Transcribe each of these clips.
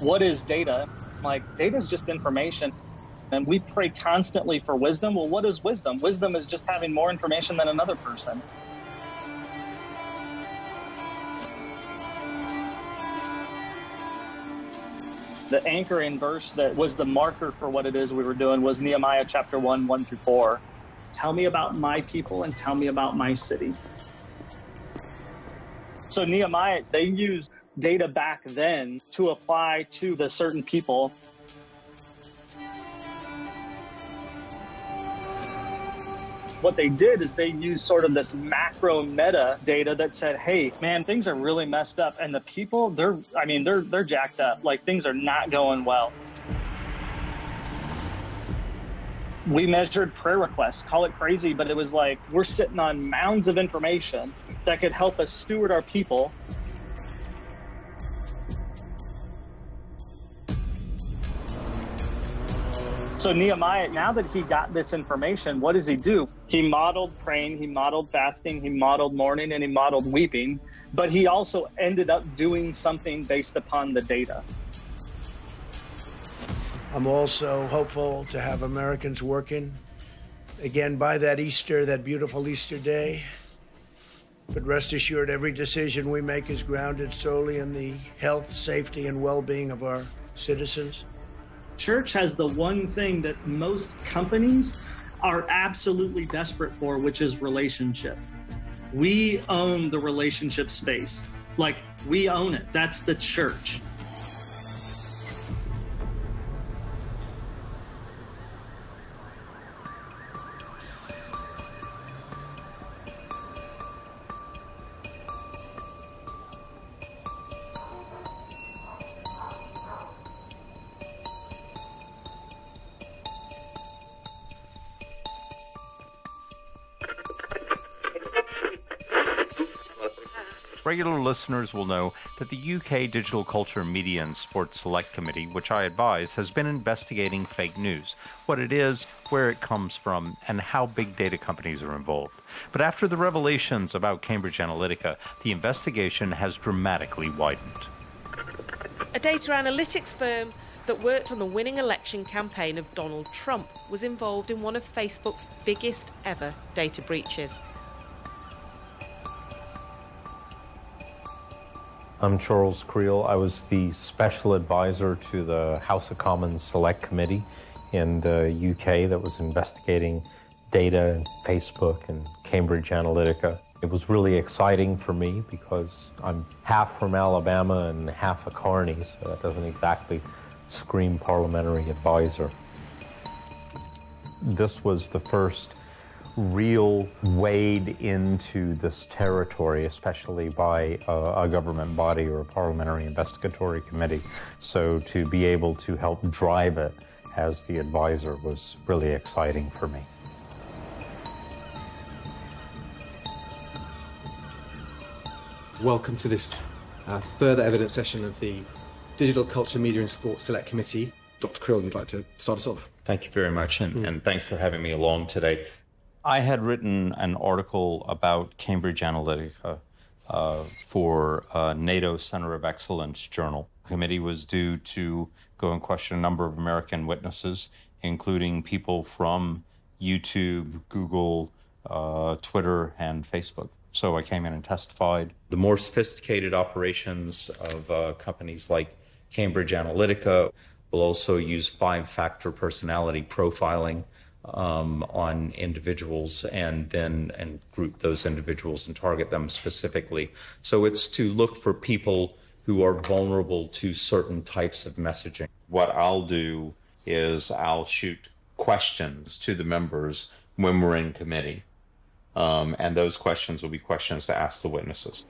what is data? Like, data is just information. And we pray constantly for wisdom. Well, what is wisdom? Wisdom is just having more information than another person. The anchoring verse that was the marker for what it is we were doing was Nehemiah chapter 1, 1 through 4. Tell me about my people and tell me about my city. So, Nehemiah, they used data back then to apply to the certain people what they did is they used sort of this macro meta data that said, "Hey, man, things are really messed up, and the people, they're, I mean, they're they're jacked up. Like things are not going well." We measured prayer requests. Call it crazy, but it was like we're sitting on mounds of information that could help us steward our people So Nehemiah, now that he got this information, what does he do? He modeled praying, he modeled fasting, he modeled mourning, and he modeled weeping. But he also ended up doing something based upon the data. I'm also hopeful to have Americans working again by that Easter, that beautiful Easter day. But rest assured, every decision we make is grounded solely in the health, safety, and well being of our citizens church has the one thing that most companies are absolutely desperate for, which is relationship. We own the relationship space. Like, we own it. That's the church. Regular listeners will know that the UK Digital Culture Media and Sports Select Committee, which I advise, has been investigating fake news, what it is, where it comes from, and how big data companies are involved. But after the revelations about Cambridge Analytica, the investigation has dramatically widened. A data analytics firm that worked on the winning election campaign of Donald Trump was involved in one of Facebook's biggest ever data breaches. I'm Charles Kriel. I was the special advisor to the House of Commons Select Committee in the UK that was investigating data and Facebook and Cambridge Analytica. It was really exciting for me because I'm half from Alabama and half a Carney, so that doesn't exactly scream parliamentary advisor. This was the first real wade into this territory, especially by a, a, government body or a parliamentary investigatory committee. So to be able to help drive it as the advisor was really exciting for me. Welcome to this uh, further evidence session of the Digital Culture, Media and Sports Select Committee. Dr. Kriel, You'd like to start us off? Thank you very much, and, mm. and thanks for having me along today. I had written an article about Cambridge Analytica uh, for uh, NATO Center of Excellence Journal. The committee was due to go and question a number of American witnesses, including people from YouTube, Google, uh, Twitter, and Facebook. So I came in and testified. The more sophisticated operations of uh, companies like Cambridge Analytica will also use five factor personality profiling um, on individuals and then and group those individuals and target them specifically. So it's to look for people who are vulnerable to certain types of messaging. What I'll do is I'll shoot questions to the members when we're in committee. Um, and those questions will be questions to ask the witnesses.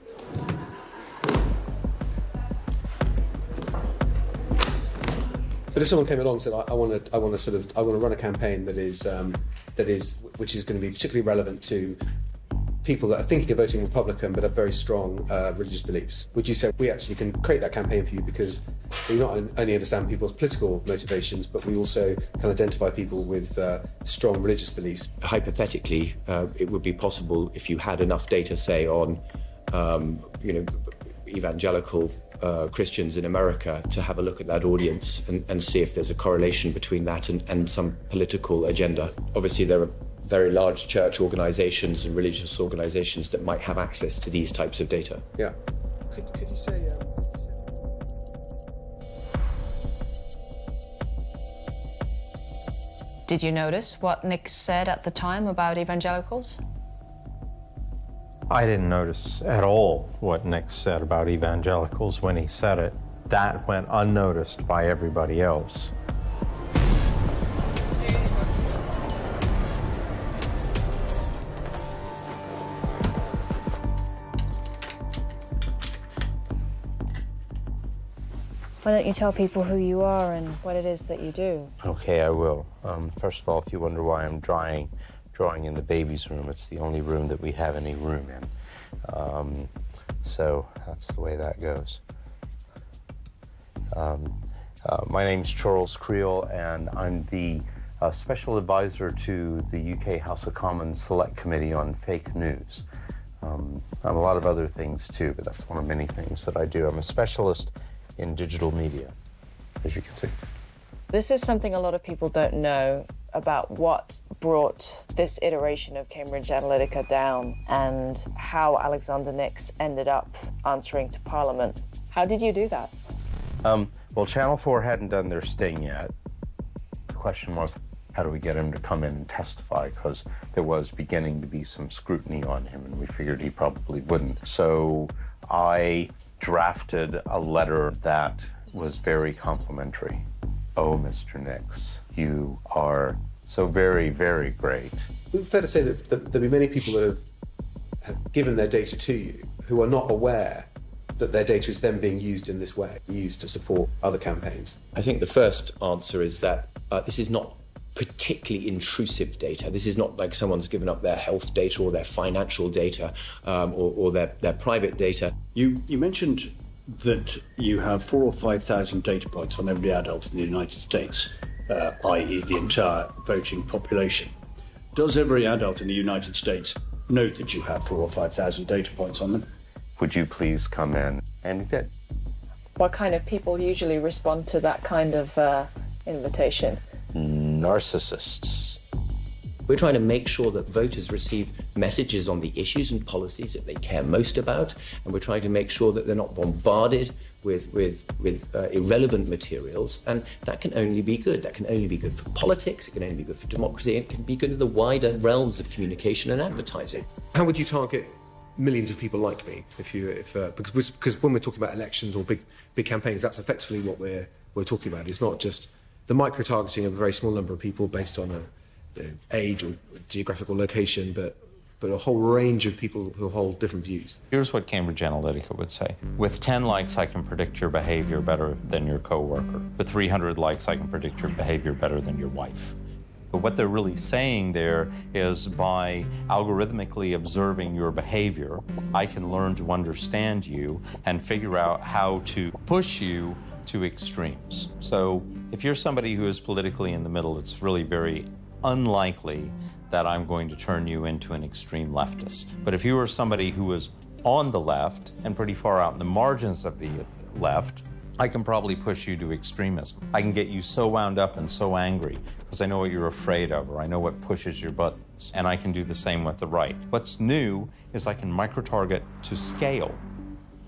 But if someone came along and said, I, want to, I want to sort of, I want to run a campaign that is, um, that is, which is going to be particularly relevant to people that are thinking of voting Republican but have very strong uh, religious beliefs. Would you say we actually can create that campaign for you because we not only understand people's political motivations, but we also can identify people with uh, strong religious beliefs? Hypothetically, uh, it would be possible if you had enough data, say, on um, you know evangelical uh, Christians in America to have a look at that audience and, and see if there's a correlation between that and, and some political agenda. Obviously, there are very large church organizations and religious organizations that might have access to these types of data. Yeah. Could, could you say? Um... Did you notice what Nix said at the time about evangelicals? I didn't notice at all what Nix said about evangelicals when he said it. That went unnoticed by everybody else. Why don't you tell people who you are and what it is that you do? Okay, I will. Um, first of all, if you wonder why I'm drawing, drawing in the baby's room, it's the only room that we have any room in. Um, so that's the way that goes. Um, uh, my name's Charles Kriel, and I'm the uh, special advisor to the UK House of Commons Select Committee on Fake News. Um, I'm a lot of other things too, but that's one of many things that I do. I'm a specialist in digital media, as you can see. This is something a lot of people don't know about what brought this iteration of Cambridge Analytica down and how Alexander Nix ended up answering to Parliament. How did you do that? Um, well, Channel 4 hadn't done their sting yet. The question was, how do we get him to come in and testify? Because there was beginning to be some scrutiny on him, and we figured he probably wouldn't. So I drafted a letter that was very complimentary. Oh, Mr. Nix, you are so very, very great. It's fair to say that, that there'll be many people that have, have given their data to you who are not aware that their data is then being used in this way, used to support other campaigns? I think the first answer is that uh, this is not particularly intrusive data. This is not like someone's given up their health data or their financial data um, or, or their, their private data. You, you mentioned that you have four or 5,000 data points on every adult in the United States, uh, i.e., the entire voting population. Does every adult in the United States know that you have four or 5,000 data points on them? Would you please come in? And he did. What kind of people usually respond to that kind of uh, invitation? narcissists. We're trying to make sure that voters receive messages on the issues and policies that they care most about, and we're trying to make sure that they're not bombarded with, with, with uh, irrelevant materials, and that can only be good. That can only be good for politics, it can only be good for democracy, it can be good in the wider realms of communication and advertising. How would you target millions of people like me if you if uh, because because when we're talking about elections or big big campaigns that's effectively what we're we're talking about it's not just the micro targeting of a very small number of people based on a age or geographical location, but but a whole range of people who hold different views. Here's what Cambridge Analytica would say. With 10 likes, I can predict your behavior better than your coworker. With 300 likes, I can predict your behavior better than your wife. But what they're really saying there is by algorithmically observing your behavior, I can learn to understand you and figure out how to push you to extremes. So if you're somebody who is politically in the middle, it's really very unlikely that I'm going to turn you into an extreme leftist. But if you are somebody who is on the left and pretty far out in the margins of the left, I can probably push you to extremism. I can get you so wound up and so angry because I know what you're afraid of or I know what pushes your buttons. And I can do the same with the right. What's new is I can micro target to scale.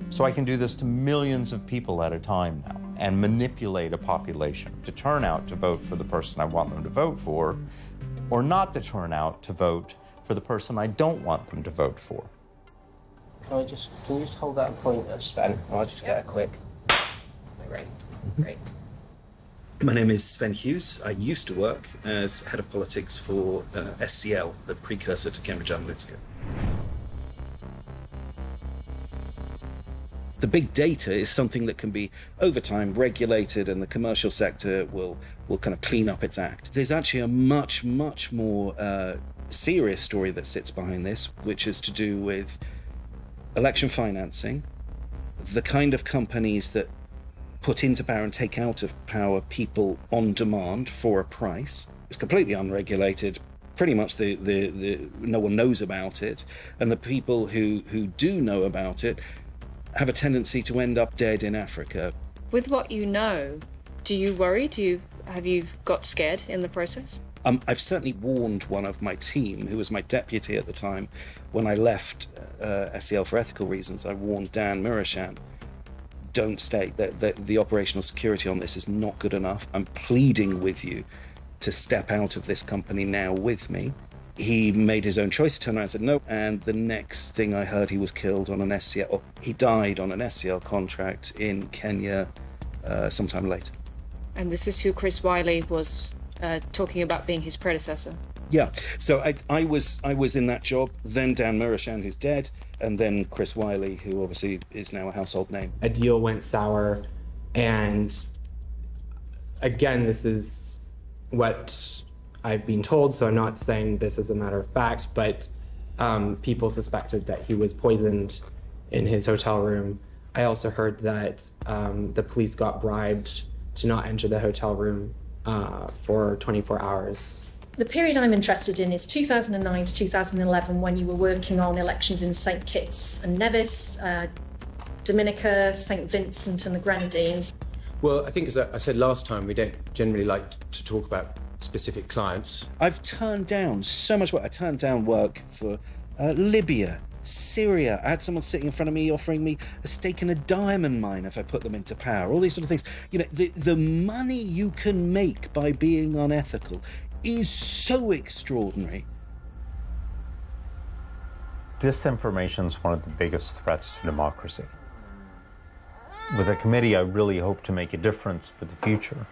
So I can do this to millions of people at a time now and manipulate a population to turn out to vote for the person I want them to vote for or not to turn out to vote for the person I don't want them to vote for. Can I just, can you just hold that point, Sven? I'll just get a quick. Great, great. My name is Sven Hughes. I used to work as head of politics for uh, SCL, the precursor to Cambridge Analytica. The big data is something that can be over time regulated and the commercial sector will will kind of clean up its act. There's actually a much much more uh, serious story that sits behind this which is to do with election financing the kind of companies that put into power and take out of power people on demand for a price. It's completely unregulated. Pretty much the, the, the no one knows about it. And the people who who do know about it have a tendency to end up dead in Africa. With what you know, do you worry? Do you have you got scared in the process? Um, I've certainly warned one of my team, who was my deputy at the time, when I left uh, SCL for ethical reasons. I warned Dan Muresan, don't stay. The, the, the operational security on this is not good enough. I'm pleading with you to step out of this company now with me. He made his own choice, turned around and said no. And the next thing I heard, he was killed on an SCL, or he died on an SCL contract in Kenya uh, sometime later. And this is who Chris Wylie was uh, talking about being his predecessor. Yeah. So I, I was I was in that job. Then Dan Muresan, who's dead, and then Chris Wylie, who obviously is now a household name. A deal went sour, and again, this is what I've been told. So I'm not saying this as a matter of fact, but um, people suspected that he was poisoned in his hotel room. I also heard that um, the police got bribed to not enter the hotel room uh, for 24 hours. The period I'm interested in is 2009 to 2011 when you were working on elections in St. Kitts and Nevis, uh, Dominica, St. Vincent, and the Grenadines. Well, I think as I said last time, we don't generally like to talk about specific clients. I've turned down so much work. I turned down work for uh, Libya, Syria. I had someone sitting in front of me offering me a stake in a diamond mine if I put them into power. All these sort of things. You know, the, the money you can make by being unethical is so extraordinary. Disinformation is one of the biggest threats to democracy. With the committee, I really hope to make a difference for the future.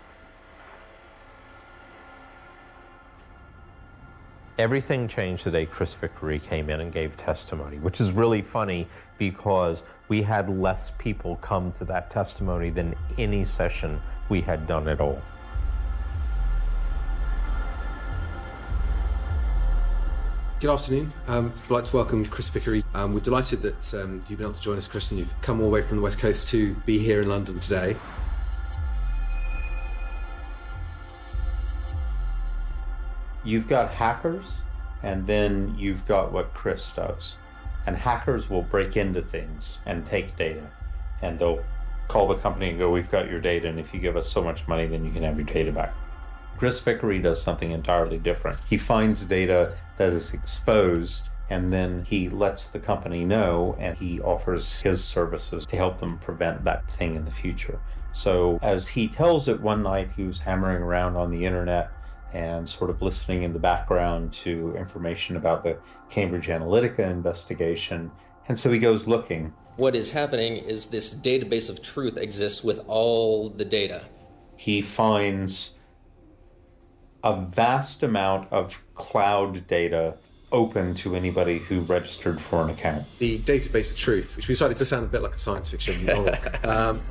Everything changed the day Chris Vickery came in and gave testimony, which is really funny because we had less people come to that testimony than any session we had done at all. Good afternoon. Um, I'd like to welcome Chris Vickery. Um, we're delighted that um, you've been able to join us, Chris, and you've come all the way from the West Coast to be here in London today. You've got hackers, and then you've got what Chris does. And hackers will break into things and take data, and they'll call the company and go, We've got your data, and if you give us so much money, then you can have your data back. Chris Vickery does something entirely different. He finds data that is exposed and then he lets the company know and he offers his services to help them prevent that thing in the future. So, as he tells it one night, he was hammering around on the internet and sort of listening in the background to information about the Cambridge Analytica investigation. And so he goes looking. What is happening is this database of truth exists with all the data. He finds a vast amount of cloud data open to anybody who registered for an account. The database of truth, which we decided to sound a bit like a science fiction novel. um,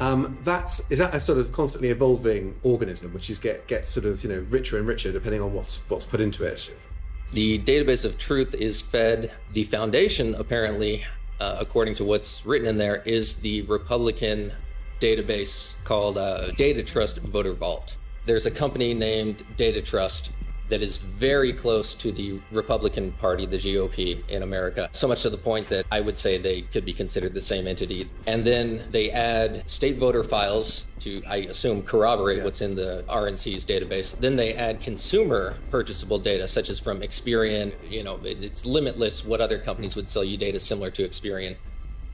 um, that's is that a sort of constantly evolving organism, which is get get sort of you know richer and richer depending on what's what's put into it. The database of truth is fed. The foundation, apparently, uh, according to what's written in there, is the Republican database called uh, Data Trust Voter Vault. There's a company named Data Trust that is very close to the Republican Party, the GOP in America, so much to the point that I would say they could be considered the same entity. And then they add state voter files to, I assume, corroborate yeah. what's in the RNC's database. Then they add consumer purchasable data, such as from Experian. You know, it's limitless what other companies would sell you data similar to Experian.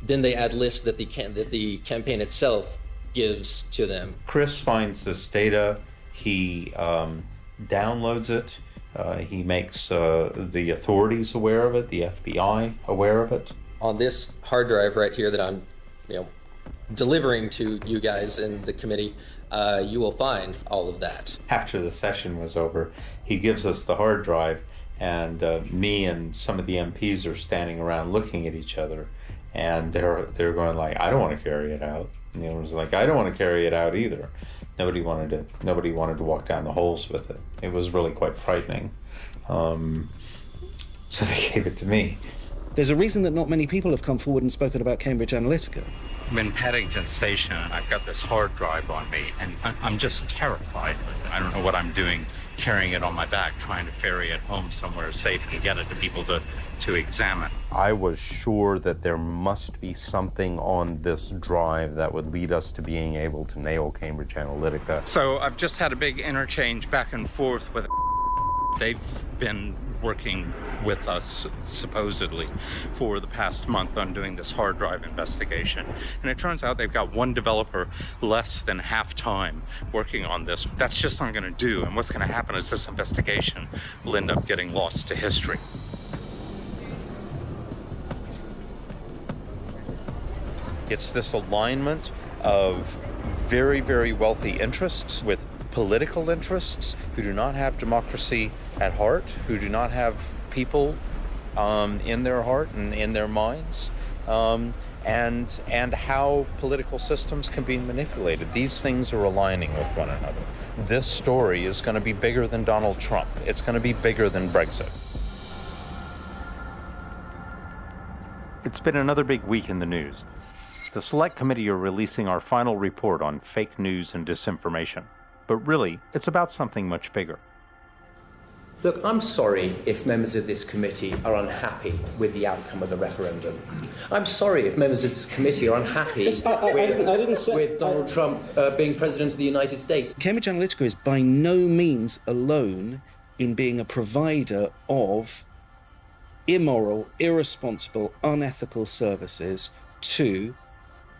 Then they add lists that the that the campaign itself gives to them. Chris finds this data. He um, downloads it. Uh, he makes uh, the authorities aware of it, the FBI aware of it. On this hard drive right here that I'm, you know, delivering to you guys in the committee, uh, you will find all of that. After the session was over, he gives us the hard drive, and uh, me and some of the MPs are standing around looking at each other, and they're they're going like, "I don't want to carry it out." And the other was like, "I don't want to carry it out either." Nobody wanted to nobody wanted to walk down the holes with it. It was really quite frightening. Um, so they gave it to me. There's a reason that not many people have come forward and spoken about Cambridge Analytica. I'm in Paddington Station and I've got this hard drive on me and I'm just terrified. I don't know what I'm doing carrying it on my back, trying to ferry it home somewhere safe and get it to people to, to examine. I was sure that there must be something on this drive that would lead us to being able to nail Cambridge Analytica. So I've just had a big interchange back and forth with. They've been working with us supposedly for the past month on doing this hard drive investigation. And it turns out they've got one developer less than half time working on this. That's just not going to do. And what's going to happen is this investigation will end up getting lost to history. It's this alignment of very, very wealthy interests with political interests who do not have democracy at heart, who do not have people um, in their heart and in their minds, um, and and how political systems can be manipulated. These things are aligning with one another. This story is going to be bigger than Donald Trump. It's going to be bigger than Brexit. It's been another big week in the news. The Select Committee are releasing our final report on fake news and disinformation. But really, it's about something much bigger. Look, I'm sorry if members of this committee are unhappy with the outcome of the referendum. I'm sorry if members of this committee are unhappy Yes, I- I- I with, didn't- I didn't say- with Donald Trump uh, being president of the United States. Cambridge Analytica is by no means alone in being a provider of immoral, irresponsible, unethical services to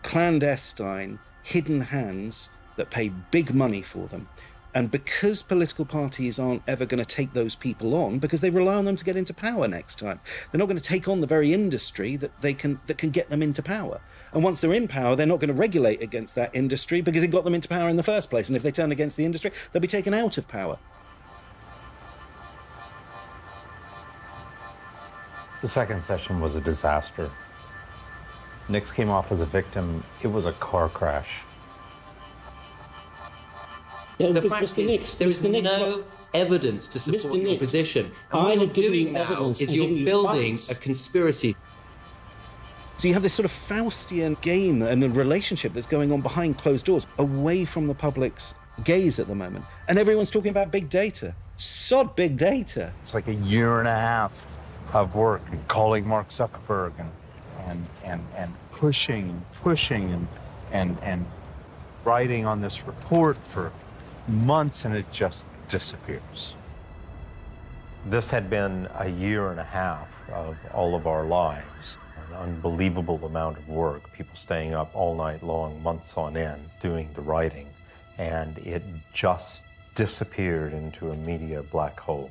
clandestine, hidden hands that pay big money for them. And because political parties aren't ever going to take those people on, because they rely on them to get into power next time, they're not going to take on the very industry that they can that can get them into power. And once they're in power, they're not going to regulate against that industry because it got them into power in the first place. And if they turn against the industry, they'll be taken out of power. The second session was a disaster. Nix came off as a victim. It was a car crash. The because fact Mr. is, Nix- there's Mr. No what- evidence to support Mr. your Nix, position. And I what you're have given you doing now is you're given you building a conspiracy. So you have this sort of Faustian game and a relationship that's going on behind closed doors, away from the public's gaze at the moment. And everyone's talking about big data. Sod big data. It's like a year and a half of work and calling Mark Zuckerberg and and and, and pushing, and pushing and and and writing on this report for months and it just disappears. This had been a year and a half of all of our lives. An unbelievable amount of work, people staying up all night long, months on end, doing the writing, and it just disappeared into a media black hole.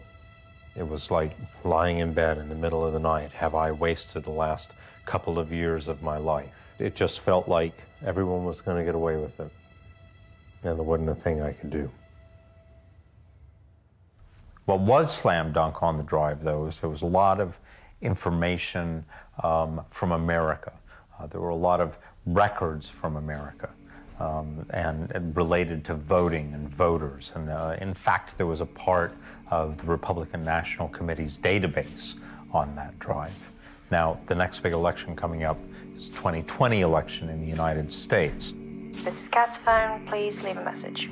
It was like lying in bed in the middle of the night. Have I wasted the last couple of years of my life? It just felt like everyone was going to get away with it. And there wasn't a thing I could do. What was slam dunk on the drive, though, is there was a lot of information um, from America. Uh, there were a lot of records from America um, and, and related to voting and voters. And uh, in fact, there was a part of the Republican National Committee's database on that drive. Now, the next big election coming up is 2020 election in the United States. This is Cat's phone. Please leave a message.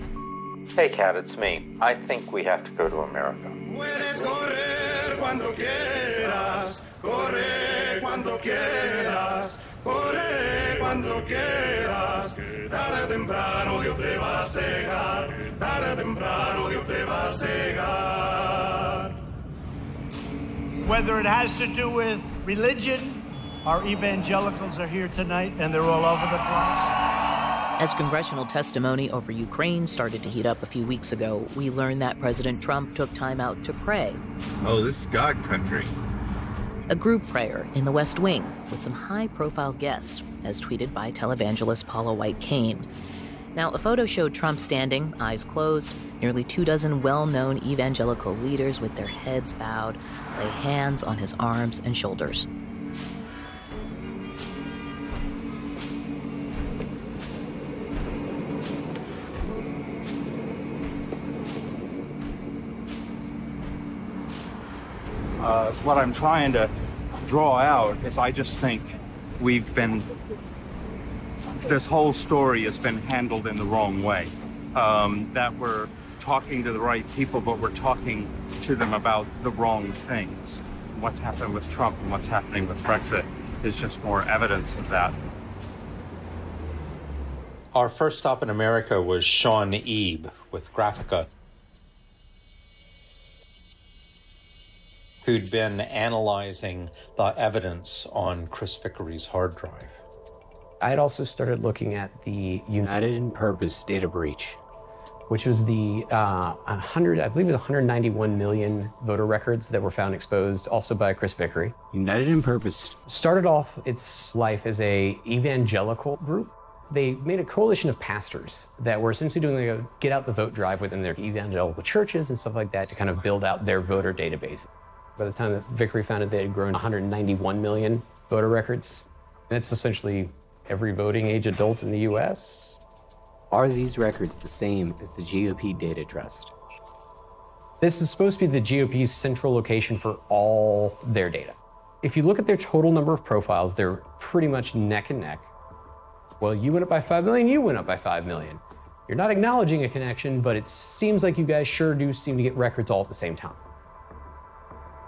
Hey, Cat, it's me. I think we have to go to America. Puedes correr cuando quieras, corre cuando quieras, corre cuando quieras. Tarde o temprano Dios te va a cegar, tarde o temprano Dios te va a cegar. Whether it has to do with religion, our evangelicals are here tonight and they're all over the place. As congressional testimony over Ukraine started to heat up a few weeks ago, we learned that President Trump took time out to pray. Oh, this is God country. A group prayer in the West Wing with some high profile guests, as tweeted by televangelist Paula White-Cain. Now, a photo showed Trump standing, eyes closed, nearly two dozen well known evangelical leaders with their heads bowed lay hands on his arms and shoulders. Uh, what I'm trying to draw out is I just think we've been, this whole story has been handled in the wrong way. Um, that we're talking to the right people, but we're talking to them about the wrong things. What's happened with Trump and what's happening with Brexit is just more evidence of that. Our first stop in America was Sean Ebe with Graphika, who'd been analyzing the evidence on Chris Vickery's hard drive. I had also started looking at the United in Purpose data breach, which was the uh, 100, I believe it was 191 million voter records that were found exposed, also by Chris Vickery. United in Purpose started off its life as a evangelical group they made a coalition of pastors that were essentially doing a get out the vote drive within their evangelical churches and stuff like that to kind of build out their voter database. By the time that Vickery founded, they had grown 191 million voter records. That's essentially every voting age adult in the US. Are these records the same as the GOP Data Trust? This is supposed to be the GOP's central location for all their data. If you look at their total number of profiles, they're pretty much neck and neck. Well, you went up by 5 million, you went up by 5 million. You're not acknowledging a connection, but it seems like you guys sure do seem to get records all at the same time.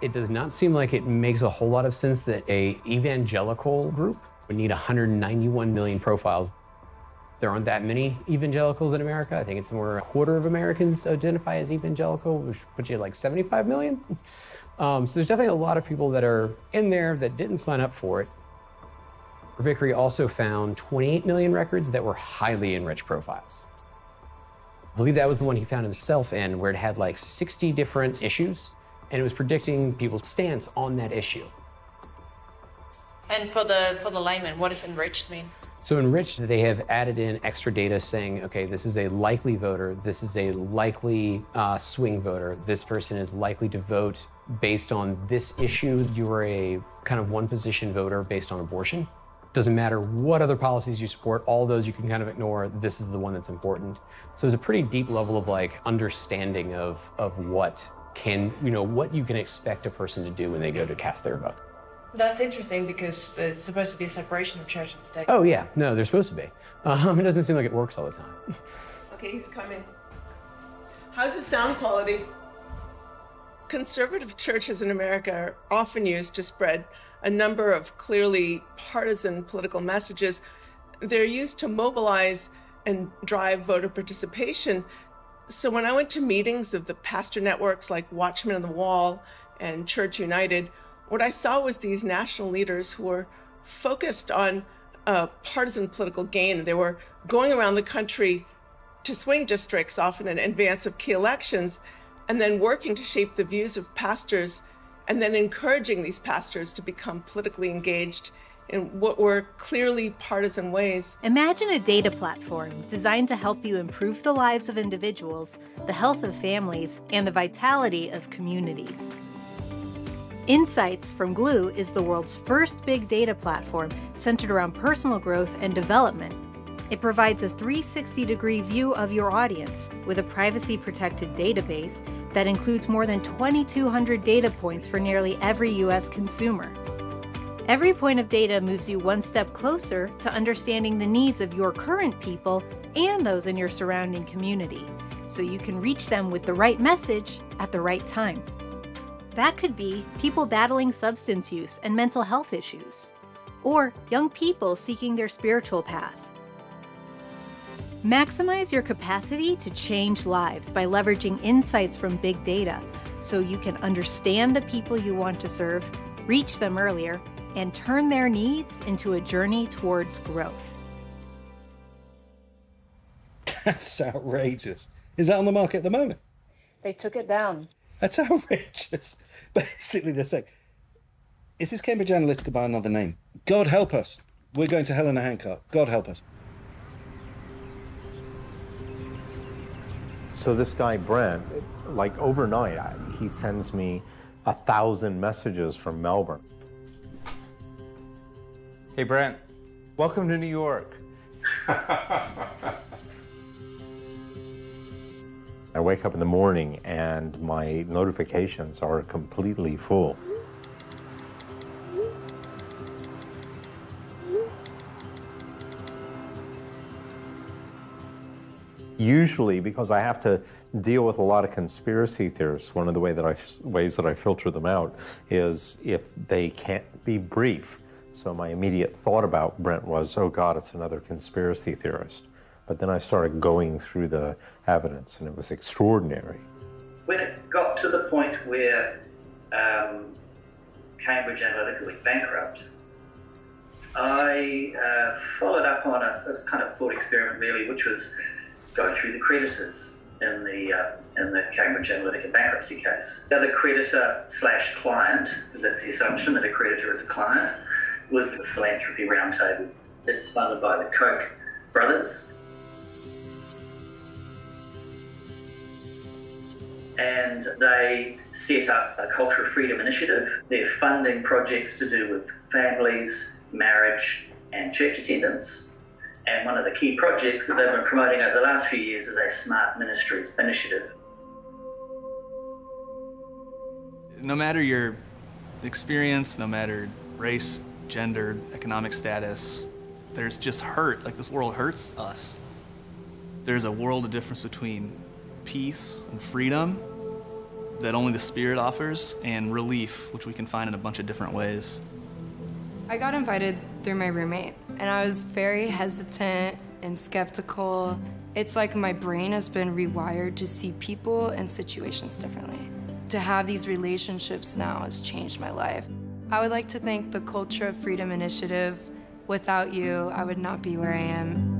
It does not seem like it makes a whole lot of sense that a evangelical group would need 191 million profiles. There aren't that many evangelicals in America. I think it's somewhere a quarter of Americans identify as evangelical, which puts you at like 75 million. Um, so there's definitely a lot of people that are in there that didn't sign up for it. Vickery also found 28 million records that were highly enriched profiles. I believe that was the one he found himself in, where it had like 60 different issues, and it was predicting people's stance on that issue. And for the for the layman, what does enriched mean? So enriched, they have added in extra data saying, okay, this is a likely voter, this is a likely uh, swing voter, this person is likely to vote based on this issue. You're a kind of one position voter based on abortion. Doesn't matter what other policies you support, all those you can kind of ignore. This is the one that's important. So it's a pretty deep level of like understanding of of what can you know what you can expect a person to do when they go to cast their vote. That's interesting because it's supposed to be a separation of church and state. Oh yeah, no, they're supposed to be. Um, it doesn't seem like it works all the time. Okay, he's coming. How's the sound quality? Conservative churches in America are often used to spread a number of clearly partisan political messages. They're used to mobilize and drive voter participation. So when I went to meetings of the pastor networks like Watchmen on the Wall and Church United, what I saw was these national leaders who were focused on uh, partisan political gain. They were going around the country to swing districts, often in advance of key elections, and then working to shape the views of pastors and then encouraging these pastors to become politically engaged in what were clearly partisan ways. Imagine a data platform designed to help you improve the lives of individuals, the health of families, and the vitality of communities. Insights from Glue is the world's first big data platform centered around personal growth and development. It provides a 360 degree view of your audience with a privacy protected database that includes more than 2,200 data points for nearly every U.S. consumer. Every point of data moves you one step closer to understanding the needs of your current people and those in your surrounding community, so you can reach them with the right message at the right time. That could be people battling substance use and mental health issues, or young people seeking their spiritual path. Maximize your capacity to change lives by leveraging insights from big data so you can understand the people you want to serve, reach them earlier, and turn their needs into a journey towards growth. That's outrageous. Is that on the market at the moment? They took it down. That's outrageous. Basically, they're saying, is this Cambridge Analytica by another name? God help us. We're going to hell in a handcart. God help us. So this guy Brent, like overnight, he sends me a thousand messages from Melbourne. Hey, Brent, welcome to New York. I wake up in the morning and my notifications are completely full. Usually, because I have to deal with a lot of conspiracy theorists, one of the way that I, ways that I filter them out is if they can't be brief. So my immediate thought about Brent was, oh God, it's another conspiracy theorist. But then I started going through the evidence, and it was extraordinary. When it got to the point where um, Cambridge Analytica went bankrupt, I uh, followed up on a, kind of thought experiment, really, which was go through the creditors in the uh, in the Cambridge Analytica bankruptcy case. Now, the creditor slash client, because that's the assumption that a creditor is a client, was the Philanthropy Roundtable. It's funded by the Koch brothers. And they set up a Culture of Freedom initiative. They're funding projects to do with families, marriage, and church attendance. And one of the key projects that they've been promoting over the last few years is a Smart Ministries initiative. No matter your experience, no matter race, gender, economic status, there's just hurt. Like this world hurts us. There's a world of difference between peace and freedom that only the Spirit offers, and relief, which we can find in a bunch of different ways. I got invited through my roommate, and I was very hesitant and skeptical. It's like my brain has been rewired to see people and situations differently. To have these relationships now has changed my life. I would like to thank the Culture of Freedom Initiative. Without you, I would not be where I am.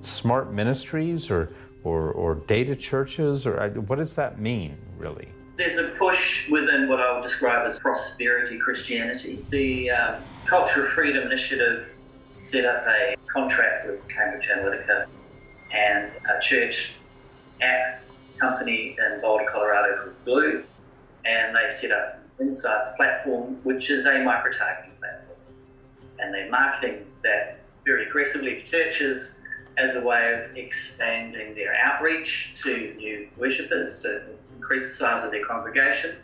Smart ministries or, or, or data churches, or what does that mean, really? There's a push within what I would describe as prosperity Christianity. The uh, Culture of Freedom Initiative set up a contract with Cambridge Analytica and a church app company in Boulder, Colorado called Glue, and they set up Insights platform, which is a micro-targeting platform, and they're marketing that very aggressively to churches as a way of expanding their outreach to new worshippers, to increase the size of their congregation.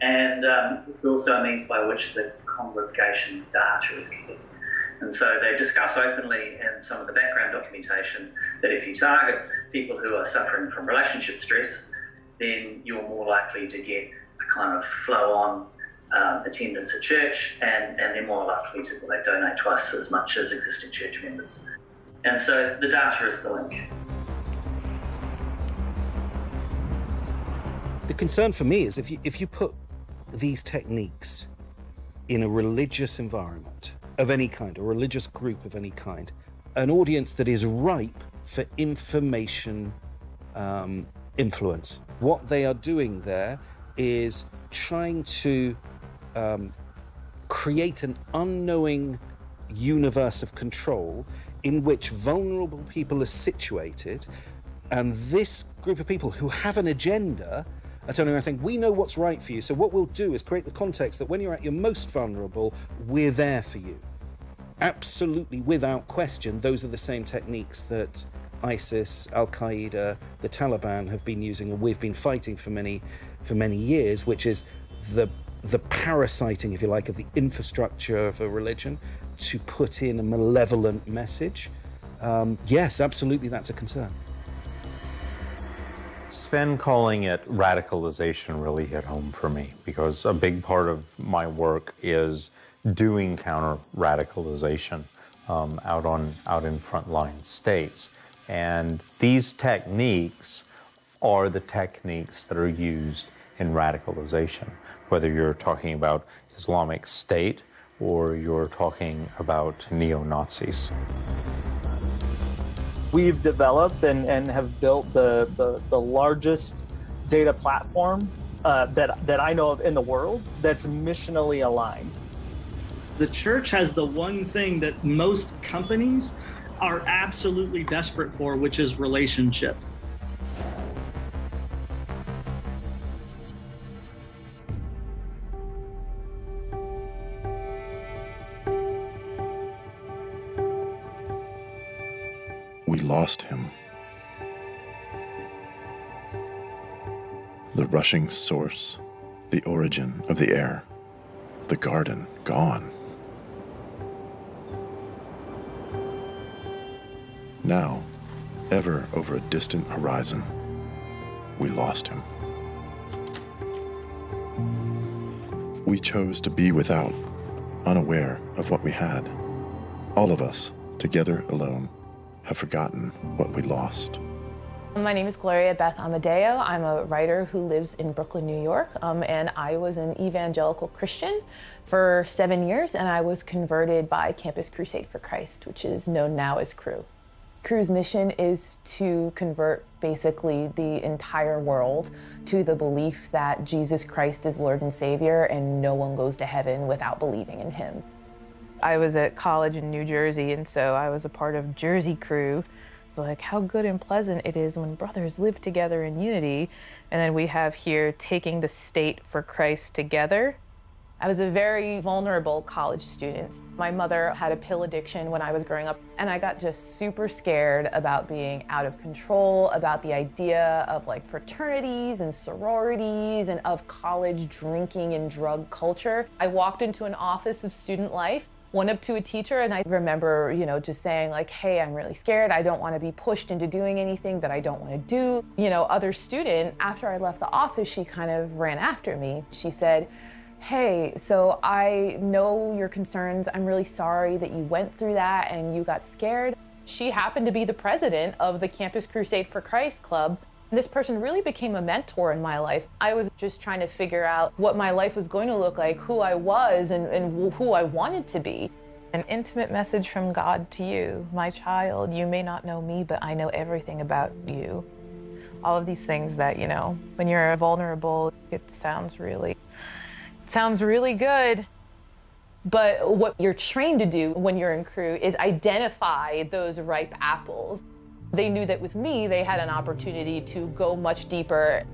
And um, it's also a means by which the congregation data is kept. And so they discuss openly in some of the background documentation that if you target people who are suffering from relationship stress, then you're more likely to get kind of flow on um, attendance at church, and, and they're more likely to well, donate twice as much as existing church members. And so the data is the link. The concern for me is if you, if you put these techniques in a religious environment of any kind, a religious group of any kind, an audience that is ripe for information um, influence. What they are doing there is trying to um, create an unknowing universe of control in which vulnerable people are situated, and this group of people who have an agenda are turning around saying, We know what's right for you. So, what we'll do is create the context that when you're at your most vulnerable, we're there for you. Absolutely, without question, those are the same techniques that ISIS, Al Qaeda, the Taliban have been using, and we've been fighting for many, for many years, which is the the parasiting, if you like, of the infrastructure of a religion to put in a malevolent message. Um, yes, absolutely, that's a concern. Sven calling it radicalization really hit home for me because a big part of my work is doing counter radicalization um, out on out in frontline states, and these techniques are the techniques that are used in radicalization. Whether you're talking about Islamic State or you're talking about neo Nazis we've developed and, and have built the, the, the largest data platform uh, that, that I know of in the world that's missionally aligned. The church has the one thing that most companies are absolutely desperate for, which is relationship. Lost him. The rushing source, the origin of the air, the garden gone. Now, ever over a distant horizon, we lost him. We chose to be without, unaware of what we had. All of us, together alone, have forgotten what we lost. My name is Gloria Beth Amadeo. I'm a writer who lives in Brooklyn, New York, um, and I was an evangelical Christian for seven years, and I was converted by Campus Crusade for Christ, which is known now as Cru. Cru's mission is to convert basically the entire world to the belief that Jesus Christ is Lord and Savior, and no one goes to heaven without believing in Him. I was at college in New Jersey, and so I was a part of Jersey Cru. It's like how good and pleasant it is when brothers live together in unity. And then we have here taking the state for Christ together. I was a very vulnerable college student. My mother had a pill addiction when I was growing up, and I got just super scared about being out of control, about the idea of like fraternities and sororities and of college drinking and drug culture. I walked into an office of student life went up to a teacher and I remember, you know, just saying like, "Hey, I'm really scared. I don't want to be pushed into doing anything that I don't want to do." You know, other student, after I left the office, she kind of ran after me. She said, "Hey, so I know your concerns. I'm really sorry that you went through that and you got scared." She happened to be the president of the Campus Crusade for Christ Club. This person really became a mentor in my life. I was just trying to figure out what my life was going to look like, who I was, and, and who I wanted to be. An intimate message from God to you, my child. You may not know me, but I know everything about you. All of these things that, you know, when you're vulnerable, it sounds really, it sounds really good. But what you're trained to do when you're in Cru is identify those ripe apples. They knew that with me, they had an opportunity to go much deeper.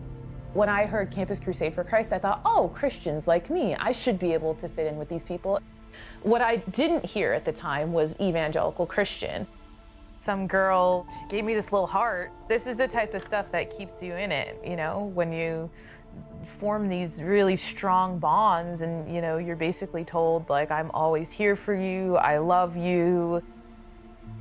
When I heard Campus Crusade for Christ, I thought, oh, Christians like me, I should be able to fit in with these people. What I didn't hear at the time was evangelical Christian. Some girl she gave me this little heart. This is the type of stuff that keeps you in it, you know, when you form these really strong bonds and, you know, you're basically told, like, I'm always here for you, I love you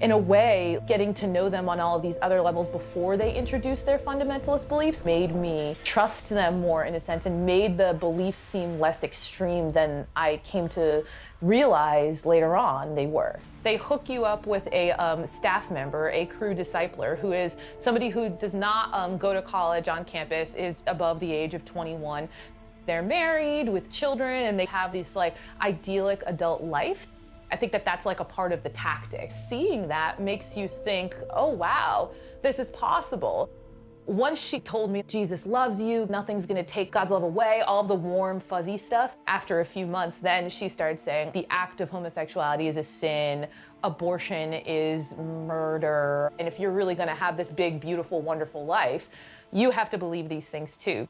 in a way, getting to know them on all of these other levels before they introduced their fundamentalist beliefs made me trust them more in a sense and made the beliefs seem less extreme than I came to realize later on they were. They hook you up with a um, staff member, a Cru discipler, who is somebody who does not um, go to college on campus, is above the age of 21. They're married with children and they have this like idyllic adult life. I think that that's like a part of the tactics. Seeing that makes you think, oh, wow, this is possible. Once she told me Jesus loves you, nothing's gonna take God's love away, all the warm, fuzzy stuff, after a few months, then she started saying the act of homosexuality is a sin, abortion is murder, and if you're really gonna have this big, beautiful, wonderful life, you have to believe these things too.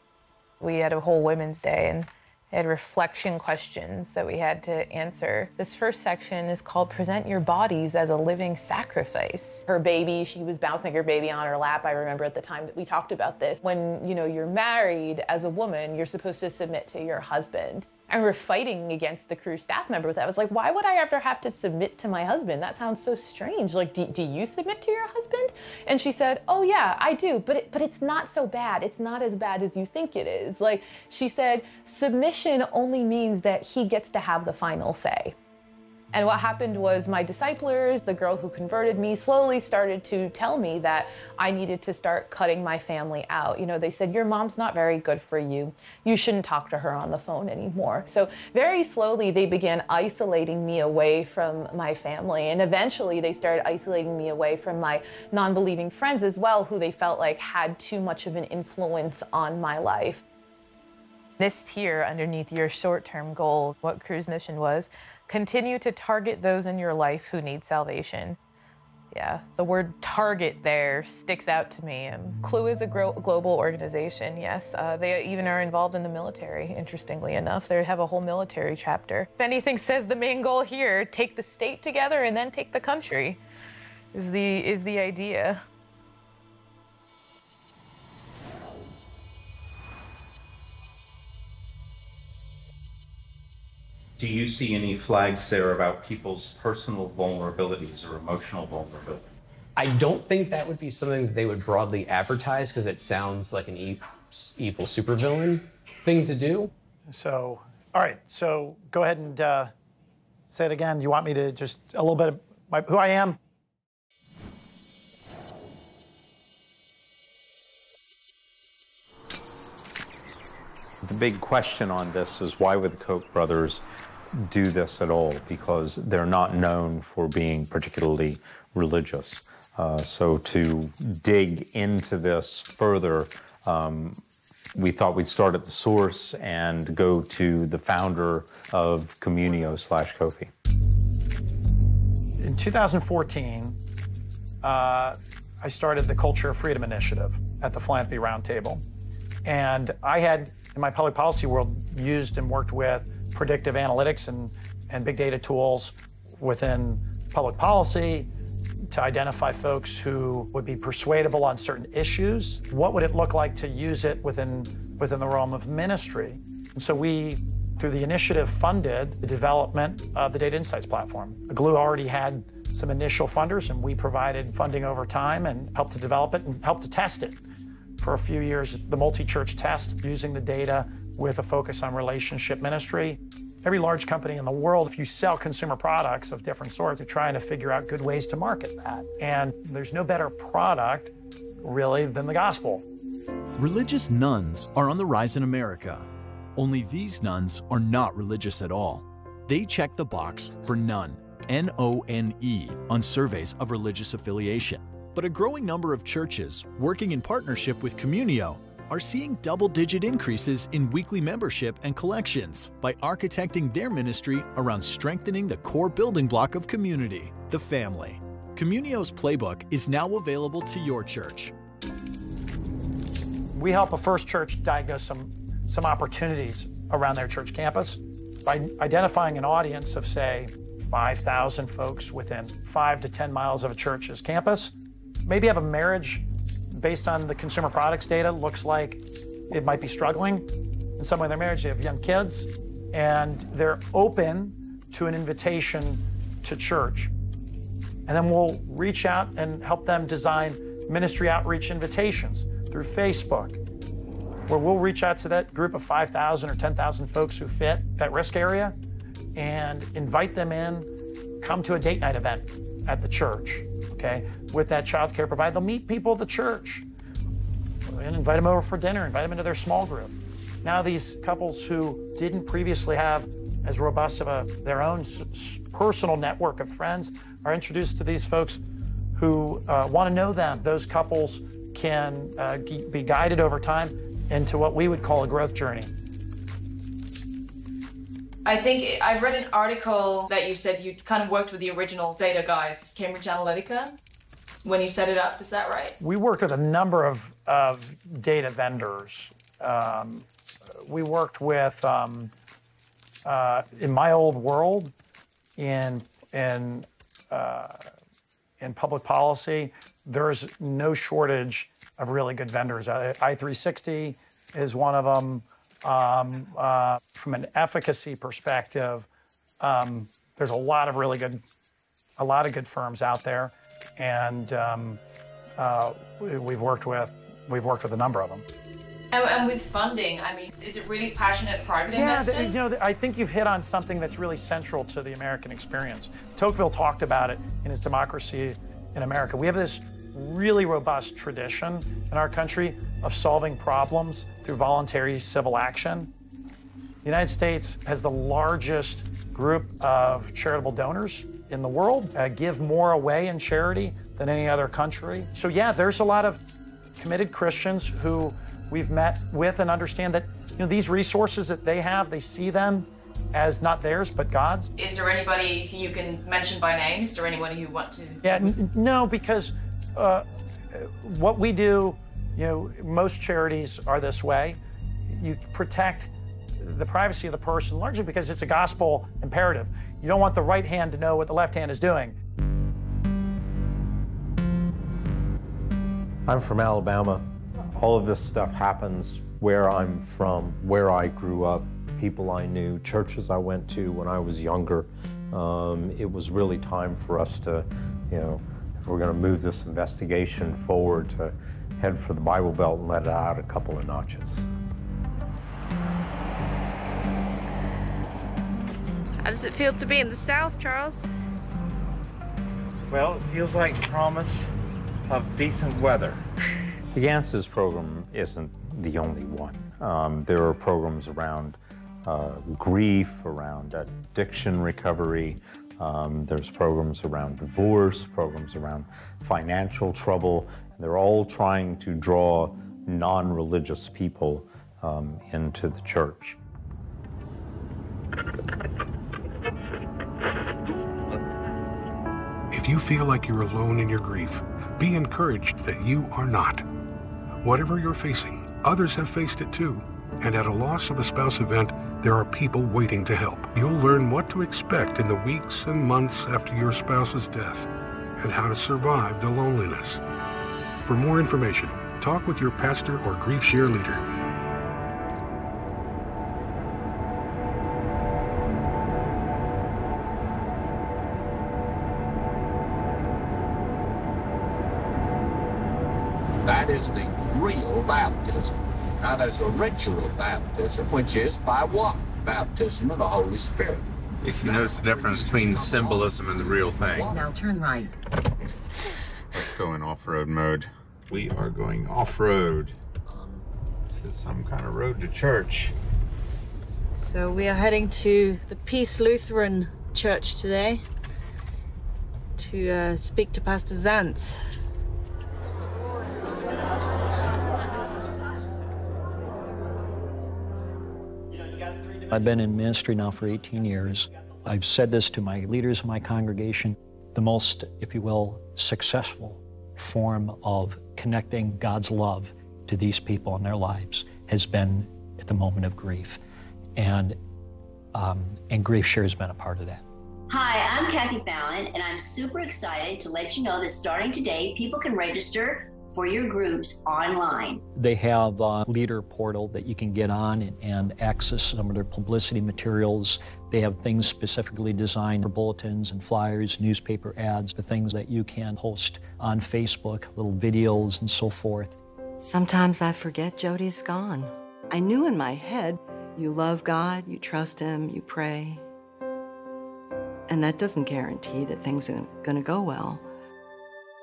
We had a whole Women's Day, and had reflection questions that we had to answer. This first section is called Present Your Bodies as a Living Sacrifice. Her baby, she was bouncing her baby on her lap. I remember at the time that we talked about this. When, you know, you're married as a woman, you're supposed to submit to your husband and we're fighting against the Cru staff member with that. I was like, why would I ever have to submit to my husband? That sounds so strange. Like, do, do you submit to your husband? And she said, oh yeah, I do, but it, but it's not so bad. It's not as bad as you think it is. Like she said, submission only means that he gets to have the final say. And what happened was my disciplers, the girl who converted me, slowly started to tell me that I needed to start cutting my family out. You know, they said, Your mom's not very good for you. You shouldn't talk to her on the phone anymore. So, very slowly, they began isolating me away from my family. And eventually, they started isolating me away from my non believing friends as well, who they felt like had too much of an influence on my life. This tier underneath your short term goal, what Cru's mission was, Continue to target those in your life who need salvation. Yeah, the word target there sticks out to me. Um, Cru is a gro- global organization, yes. Uh, they even are involved in the military, interestingly enough. They have a whole military chapter. If anything says the main goal here, take the state together and then take the country, is the, is the idea. Do you see any flags there about people's personal vulnerabilities or emotional vulnerability? I I don't think that would be something that they would broadly advertise because it sounds like an e- evil supervillain thing to do. So, all right. So go ahead and uh, say it again. You want me to just a little bit of my, who I am? The big question on this is why would the Koch brothers do this at all? Because they're not known for being particularly religious. Uh, so to dig into this further, um, we thought we'd start at the source and go to the founder of Communio slash COFI. In 2014, uh, I started the Culture of Freedom Initiative at the Philanthropy Roundtable. And I had, in my public policy world, used and worked with predictive analytics and, and big data tools within public policy to identify folks who would be persuadable on certain issues. What would it look like to use it within, within the realm of ministry? And so we, through the initiative, funded the development of the Data Insights platform. Gloo already had some initial funders, and we provided funding over time and helped to develop it and helped to test it for a few years. The multi-church test using the data with a focus on relationship ministry every large company in the world, if you sell consumer products of different sorts, are trying to figure out good ways to market that. And there's no better product, really, than the gospel. Religious nuns are on the rise in America. Only these nuns are not religious at all. They check the box for none, N O N E, on surveys of religious affiliation. But a growing number of churches, working in partnership with Communio, are seeing double digit increases in weekly membership and collections by architecting their ministry around strengthening the core building block of community, the family. Communio's playbook is now available to your church. We help a first church diagnose some, some opportunities around their church campus by identifying an audience of, say, 5,000 folks within five to 10 miles of a church's campus. Maybe have a marriage based on the consumer products data, looks like it might be struggling in some way in their marriage. They have young kids, and they're open to an invitation to church. And then we'll reach out and help them design ministry outreach invitations through Facebook, where we'll reach out to that group of 5,000 or 10,000 folks who fit that risk area and invite them in, come to a date night event at the church okay, with that child care provider. They'll meet people at the church and invite them over for dinner, invite them into their small group. Now these couples who didn't previously have as robust of a their own personal network of friends are introduced to these folks who uh, want to know them. Those couples can uh, be guided over time into what we would call a growth journey. I think I read an article that you said you kind of worked with the original data guys, Cambridge Analytica, when you set it up. Is that right? We worked with a number of, of data vendors. Um, we worked with, um, uh, in my old world, in, in, uh, in public policy, there's no shortage of really good vendors. i360 is one of them. Um, uh, from an efficacy perspective, um, there's a lot of really good, a lot of good firms out there, and um, uh, we've worked with we've worked with a number of them. And, and with funding, I mean, is it really passionate private yeah, investors? you know, I think you've hit on something that's really central to the American experience. Tocqueville talked about it in his Democracy in America. We have this really robust tradition in our country of solving problems through voluntary civil action. The United States has the largest group of charitable donors in the world, uh, give more away in charity than any other country. So, yeah, there's a lot of committed Christians who we've met with and understand that you know these resources that they have, they see them as not theirs but God's. Is there anybody who you can mention by name? Is there anybody who want to? Yeah, no, because uh, what we do, you know, most charities are this way. You protect the privacy of the person largely because it's a gospel imperative. You don't want the right hand to know what the left hand is doing. I'm from Alabama. All of this stuff happens where I'm from, where I grew up, people I knew, churches I went to when I was younger. Um, it was really time for us to, you know, We're going to move this investigation forward to head for the Bible Belt and let it out a couple of notches. How does it feel to be in the South, Charles? Well, it feels like the promise of decent weather. The GANSES program isn't the only one. Um, there are programs around uh, grief, around addiction recovery. Um, there's programs around divorce, programs around financial trouble. And they're all trying to draw non religious people um, into the church. If you feel like you're alone in your grief, be encouraged that you are not. Whatever you're facing, others have faced it too. And at a loss of a spouse event, there are people waiting to help. You'll learn what to expect in the weeks and months after your spouse's death and how to survive the loneliness. For more information, talk with your pastor or grief share leader. That is the real baptism. Now there's a ritual baptism, which is by what? Baptism of the Holy Spirit. At least he knows the difference between symbolism and the real thing. Now turn right. Let's go in off-road mode. We are going off-road. This is some kind of road to church. So we are heading to the Peace Lutheran Church today to uh, speak to Pastor Zantz. I've been in ministry now for 18 years. I've said this to my leaders in my congregation. The most, if you will, successful form of connecting God's love to these people in their lives has been at the moment of grief. And, um, and Grief Share has been a part of that. Hi, I'm Kathy Fallon, and I'm super excited to let you know that starting today, people can register for your groups online. They have a leader portal that you can get on and, and, access some of their publicity materials. They have things specifically designed for bulletins and flyers, newspaper ads, the things that you can post on Facebook, little videos and so forth. Sometimes I forget Jody's gone. I knew in my head, you love God, you trust Him, you pray. And that doesn't guarantee that things are going to go well.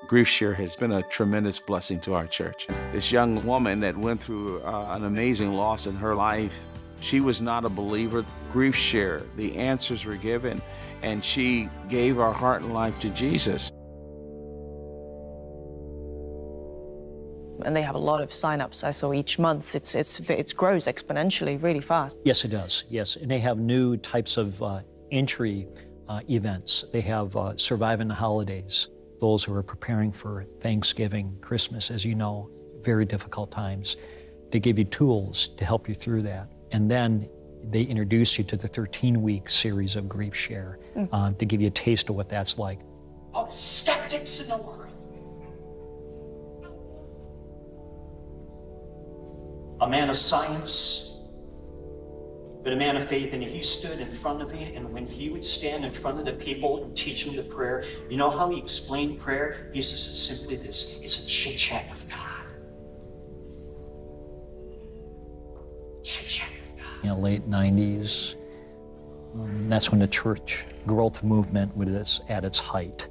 Grief Share has been a tremendous blessing to our church. This young woman that went through uh, an amazing loss in her life, she was not a believer. Grief Share, the answers were given, and she gave her heart and life to Jesus. And they have a lot of sign-ups. I saw each month. It's it's it grows exponentially, really fast. Yes, it does. Yes, and they have new types of uh, entry uh, events. They have uh, surviving the holidays those who are preparing for Thanksgiving, Christmas, as you know, very difficult times. to give you tools to help you through that. And then they introduce you to the 13 week series of Grief Share mm. uh, to give you a taste of what that's like. All the skeptics in the world. A man of science, but a man of faith, and he stood in front of me, and when he would stand in front of the people and teach them the prayer, you know how he explained prayer? He says it's simply this it's a chit chat with God. Chit chat with God. You know, late 90s. Um, that's when the church growth movement was at its height.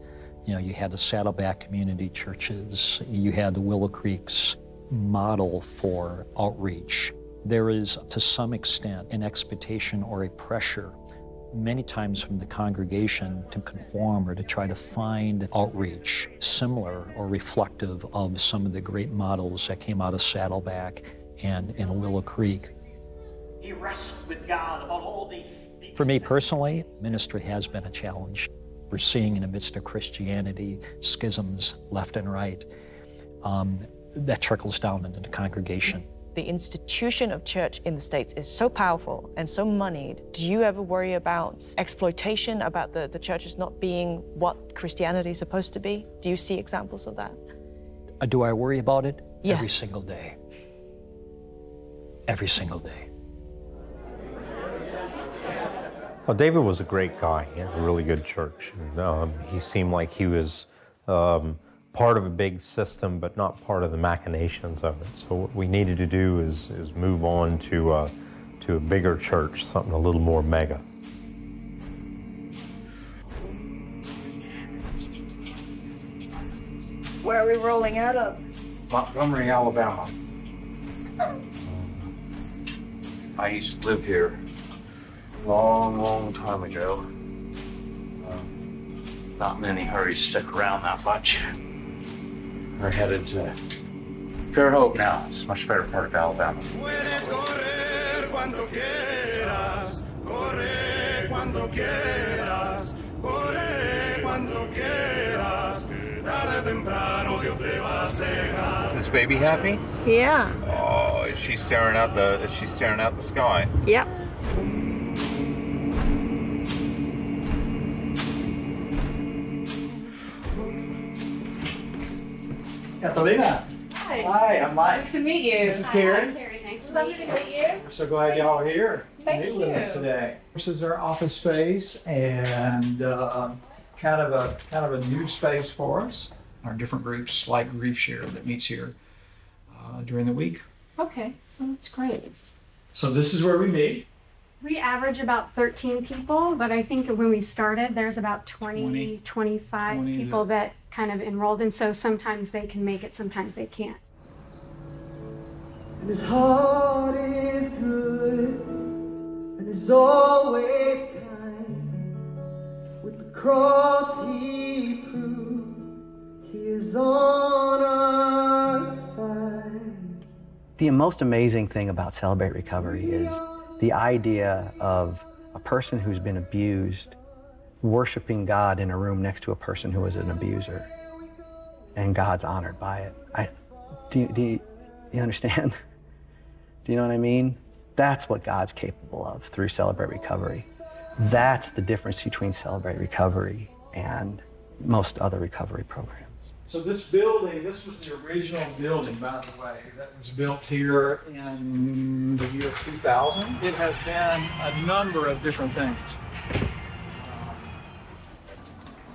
You know, you had the Saddleback community churches, you had the Willow Creeks model for outreach there is, to some extent, an expectation or a pressure, many times from the congregation, to conform or to try to find outreach similar or reflective of some of the great models that came out of Saddleback and, and Willow Creek. He wrestled with God about all the, the. For me personally, ministry has been a challenge. We're seeing in the midst of Christianity schisms left and right. Um, that trickles down into the congregation the institution of church in the States is so powerful and so moneyed. Do you ever worry about exploitation, about the, the churches not being what Christianity is supposed to be? Do you see examples of that? Uh, do I worry about it? Yeah. Every single day. Every single day. Well, David was a great guy. He had a really good church. And, um, he seemed like he was um, part of a big system, but not part of the machinations of it. So what we needed to do is, is move on to, uh, to a bigger church, something a little more mega. Where are we rolling out of? Montgomery, Alabama. I used to live here a long, long time ago. Um, not many hurries stick around that much. We're headed to Fairhope now. It's a much better part of Alabama. cuando quieras, corre cuando quieras, corre cuando quieras, tarde o temprano Dios te va a cegar. Is baby happy? Yeah. Oh, is she staring out the? Is she staring out the sky? Yep. Hmm. Catalina. Hi. Hi, I'm Mike. Nice to meet you. This is Karen. Carrie, nice to meet you. you. We're so glad y'all are here to Thank meet with us today. This is our office space and uh, kind of a kind of a new space for us. Our different groups like Grief Share that meets here uh, during the week. Okay, well, that's great. So this is where we meet. We average about 13 people, but I think when we started, there's about 20, 20, 25 20 people that kind of enrolled. And so sometimes they can make it, sometimes they can't. And his heart is good, and is always kind. With the cross he proved, he is on our side. The most amazing thing about Celebrate Recovery is the idea of a person who's been abused worshiping God in a room next to a person who was an abuser. And God's honored by it. I, do, do, you, do you understand? Do you know what I mean? That's what God's capable of through Celebrate Recovery. That's the difference between Celebrate Recovery and most other recovery programs. So this building, this was the original building, by the way, that was built here in the year 2000. It has been a number of different things.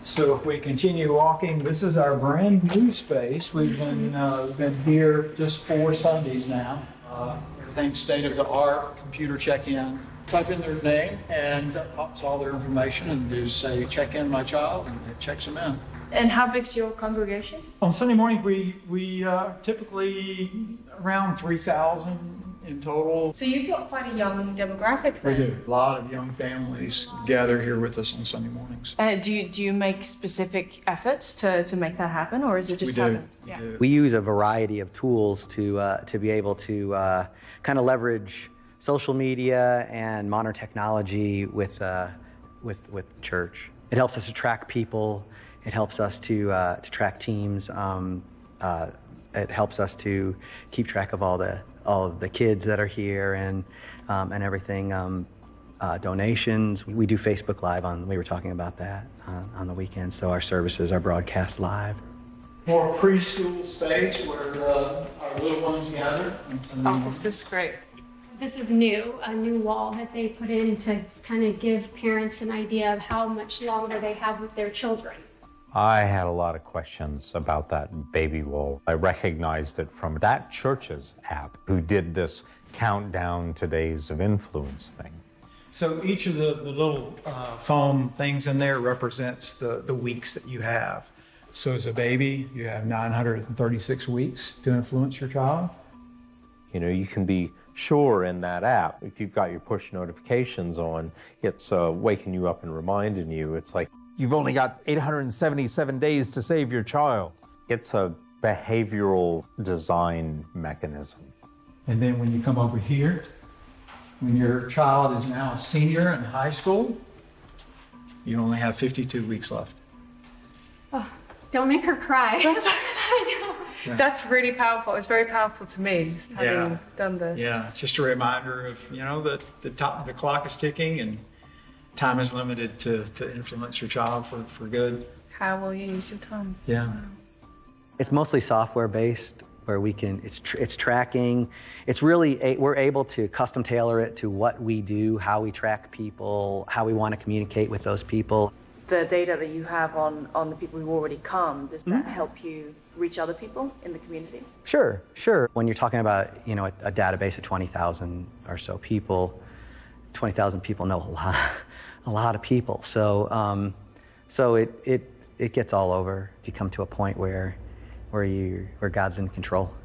So if we continue walking, this is our brand new space. We've been uh, been here just four Sundays now. Uh, everything's state of the art. Computer check-in. Type in their name and that pops all their information, and you say check in my child, and it checks them in. And how big's your congregation? On Sunday morning, we we uh, typically around three thousand in total. So you've got quite a young demographic We do. A lot of young families gather here with us on Sunday mornings. Uh, do you do you make specific efforts to, to make that happen, or is it just do. happen? We yeah. We use a variety of tools to, uh, to be able to uh, kind of leverage social media and modern technology with, uh, with, with church. It helps us to track people. It helps us to, uh, to track teams. Um, uh, it helps us to keep track of all the, all of the kids that are here and, um, and everything. Um, uh, donations. We do Facebook Live on, we were talking about that uh, on the weekend. So our services are broadcast live. More preschool space where uh, our little ones gather. Oh, this is great. This is new, a new wall that they put in to kind of give parents an idea of how much longer they have with their children. I had a lot of questions about that baby wall. I recognized it from that church's app who did this countdown to days of influence thing. So each of the, the little uh, foam things in there represents the, the weeks that you have. So as a baby, you have 936 weeks to influence your child. You know, you can be sure in that app, if you've got your push notifications on, it's uh, waking you up and reminding you. It's like, you've only got 877 days to save your child. It's a behavioral design mechanism. And then when you come over here, when your child is now a senior in high school, you only have 52 weeks left. Oh, don't make her cry. That's- I know. That's really powerful. It's very powerful to me, just having Yeah. done this. Yeah, it's just a reminder of, you know, that the, top, the clock is ticking and time is limited to, to influence your child for, for good. How will you use your time? Yeah. It's mostly software based where we can, it's, tr- it's tracking. It's really, a, we're able to custom tailor it to what we do, how we track people, how we want to communicate with those people. the data that you have on, on the people who already come, does that Mhm. help you reach other people in the community? Sure, sure. When you're talking about you know a, a database of 20,000 or so people, 20,000 people know a lot, a lot of people. So um, so it it it gets all over if you come to a point where where you where God's in control.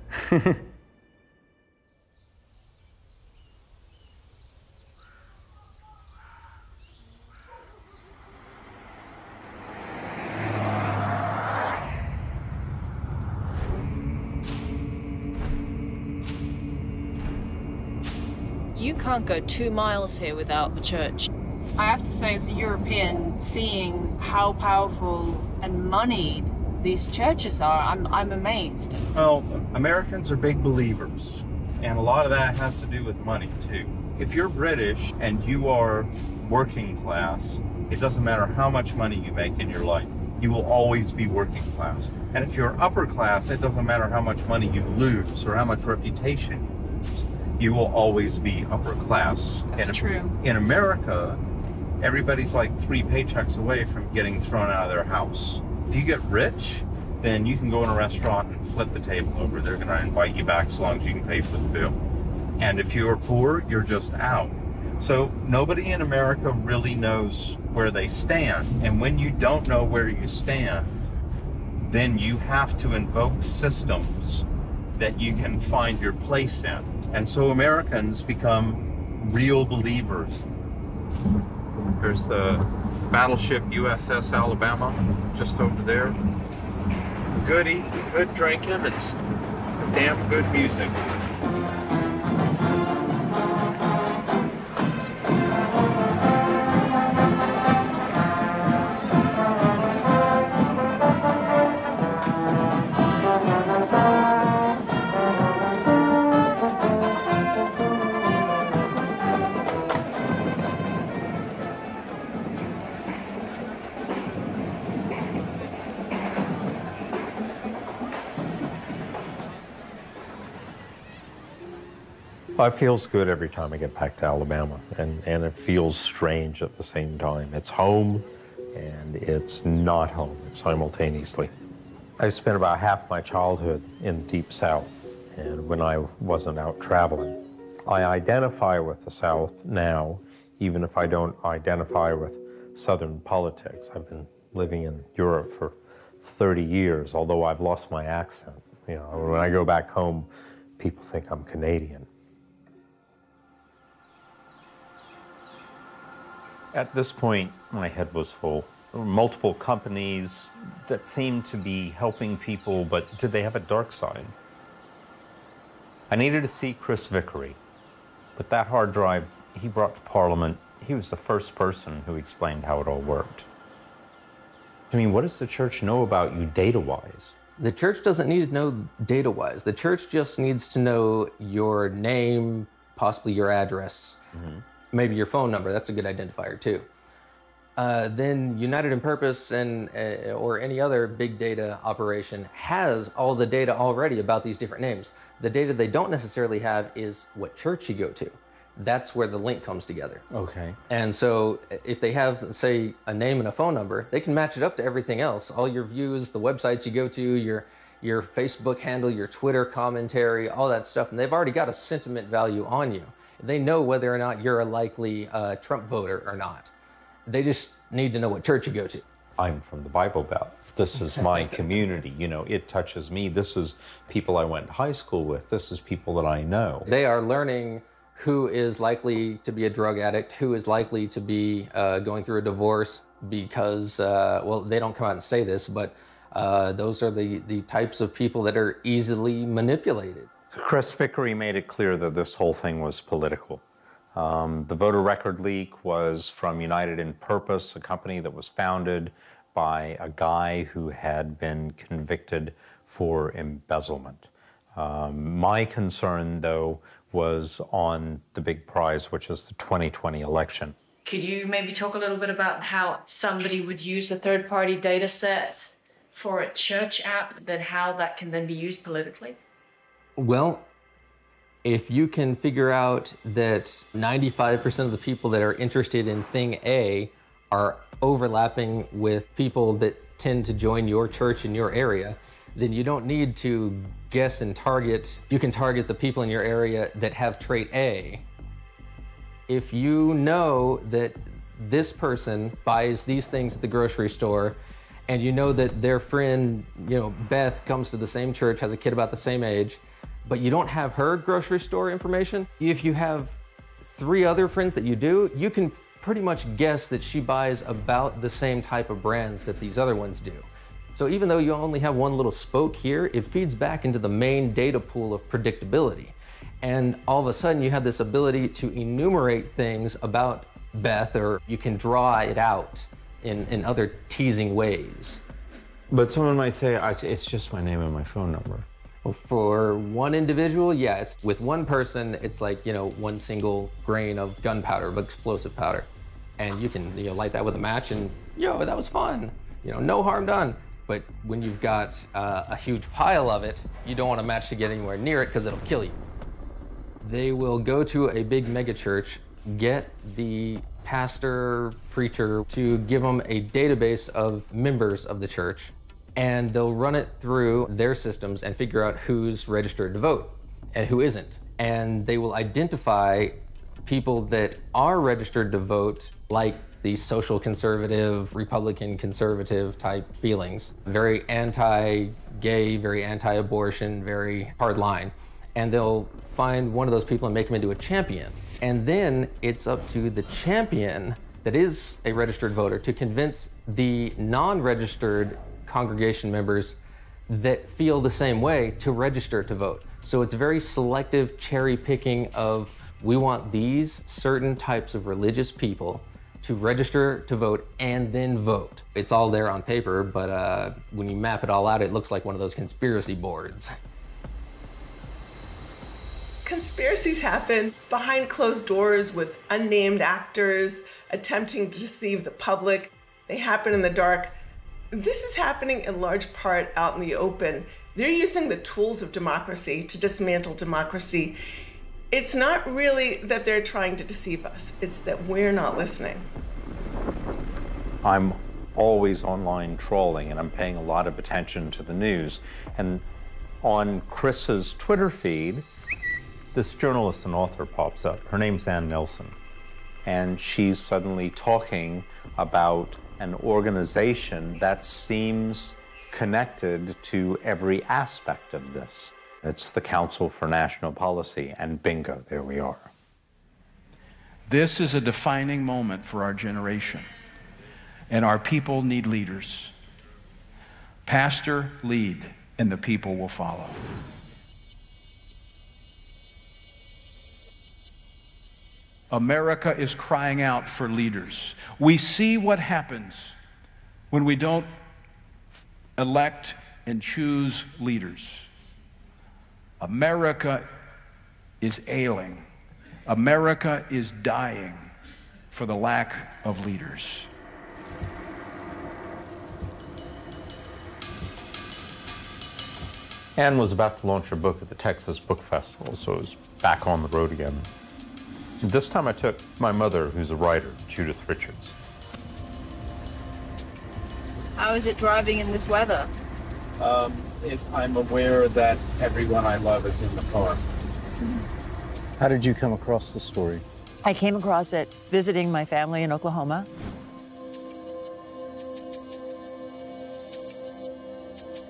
You can't go two miles here without the church. I have to say, as a European, seeing how powerful and moneyed these churches are, I'm, I'm amazed. Well, Americans are big believers, and a lot of that has to do with money too. If you're British and you are working class, it doesn't matter how much money you make in your life, you will always be working class. And if you're upper class, it doesn't matter how much money you lose or how much reputation you lose, you will always be upper class. That's in, true. In America, everybody's like three paychecks away from getting thrown out of their house. If you get rich, then you can go in a restaurant and flip the table over. They're going to invite you back as long as you can pay for the bill. And if you are poor, you're just out. So nobody in America really knows where they stand. And when you don't know where you stand, then you have to invoke systems that you can find your place in. And so Americans become real believers. There's the battleship USS Alabama just over there. Good good drinking, and damn good music. It feels good every time I get back to Alabama, and, and it feels strange at the same time. It's home, and it's not home simultaneously. I spent about half my childhood in the Deep South, and when I wasn't out traveling. I identify with the South now, even if I don't identify with Southern politics. I've been living in Europe for 30 years, although I've lost my accent. You know, when I go back home, people think I'm Canadian. At this point, my head was full. There multiple companies that seemed to be helping people, but did they have a dark side? I needed to see Chris Vickery, but that hard drive he brought to Parliament, he was the first person who explained how it all worked. I mean, what does the church know about you data wise? The church doesn't need to know data wise. The church just needs to know your name, possibly your address, mm-hmm. Maybe your phone number. That's a good identifier too. Uh, then United in Purpose and uh, or any other big data operation has all the data already about these different names. The data they don't necessarily have is what church you go to. That's where the link comes together. Okay. And so if they have, say, a name and a phone number, they can match it up to everything else. All your views, the websites you go to, your your Facebook handle, your Twitter commentary, all that stuff. And they've already got a sentiment value on you. They know whether or not you're a likely uh, Trump voter or not. They just need to know what church you go to. I'm from the Bible Belt. This is my community. You know, it touches me. This is people I went to high school with. This is people that I know. They are learning who is likely to be a drug addict, who is likely to be uh, going through a divorce because, uh, well, they don't come out and say this, but uh, those are the, the types of people that are easily manipulated. Chris Vickery made it clear that this whole thing was political. Um, the voter record leak was from United in Purpose, a company that was founded by a guy who had been convicted for embezzlement. Um, my concern, though, was on the big prize, which is the 2020 election. Could you maybe talk a little bit about how somebody would use a third party data set for a church app, then how that can then be used politically? Well, if you can figure out that 95% of the people that are interested in thing A are overlapping with people that tend to join your church in your area, then you don't need to guess and target. You can target the people in your area that have trait A. If you know that this person buys these things at the grocery store and you know that their friend, you know, Beth comes to the same church, has a kid about the same age, but you don't have her grocery store information, if you have three other friends that you do, you can pretty much guess that she buys about the same type of brands that these other ones do. So even though you only have one little spoke here, it feeds back into the main data pool of predictability. And all of a sudden you have this ability to enumerate things about Beth, or you can draw it out in, in other teasing ways. But someone might say, it's just my name and my phone number. For one individual, yeah, it's with one person, it's like, you know, one single grain of gunpowder, of explosive powder. And you can, you know, light that with a match and, yo, that was fun. You know, no harm done. But when you've got uh, a huge pile of it, you don't want a match to get anywhere near it because it'll kill you. They will go to a big megachurch, get the pastor, preacher to give them a database of members of the church, and they'll run it through their systems and figure out who's registered to vote and who isn't. And they will identify people that are registered to vote, like the social conservative, Republican conservative type feelings. Very anti gay, very anti abortion, very hard line. And they'll find one of those people and make them into a champion. And then it's up to the champion that is a registered voter to convince the non registered congregation members that feel the same way to register to vote. So it's very selective cherry picking of we want these certain types of religious people to register to vote and then vote. It's all there on paper, but uh, when you map it all out, it looks like one of those conspiracy boards. Conspiracies happen behind closed doors with unnamed actors attempting to deceive the public. They happen in the dark. This is happening in large part out in the open. They're using the tools of democracy to dismantle democracy. It's not really that they're trying to deceive us, it's that we're not listening. I'm always online trolling and I'm paying a lot of attention to the news. And on Chris's Twitter feed, this journalist and author pops up. Her name's Anne Nelson. And she's suddenly talking about an organization that seems connected to every aspect of this. It's the Council for National Policy, and bingo, there we are. This is a defining moment for our generation, and our people need leaders. Pastor, lead, and the people will follow. America is crying out for leaders. We see what happens when we don't elect and choose leaders. America is ailing. America is dying for the lack of leaders. Anne was about to launch her book at the Texas Book Festival, so it was back on the road again. This time I took my mother, who's a writer, Judith Richards. How is it driving in this weather? Um, if I'm aware that everyone I love is in the car. How did you come across the story? I came across it visiting my family in Oklahoma.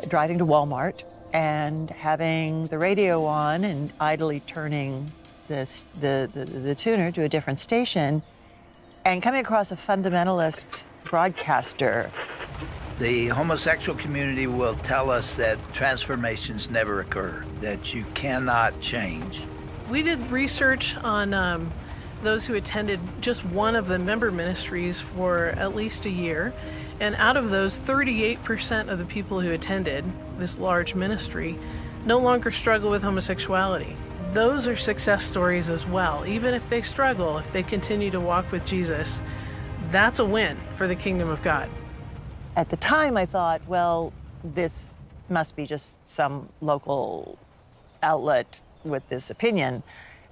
Driving to Walmart and having the radio on and idly turning this, the, the, the tuner to a different station and coming across a fundamentalist broadcaster. The homosexual community will tell us that transformations never occur, that you cannot change. We did research on um, those who attended just one of the member ministries for at least a year. And out of those, 38% of the people who attended this large ministry no longer struggle with homosexuality. Those are success stories as well. Even if they struggle, if they continue to walk with Jesus, that's a win for the kingdom of God. At the time, I thought, well, this must be just some local outlet with this opinion.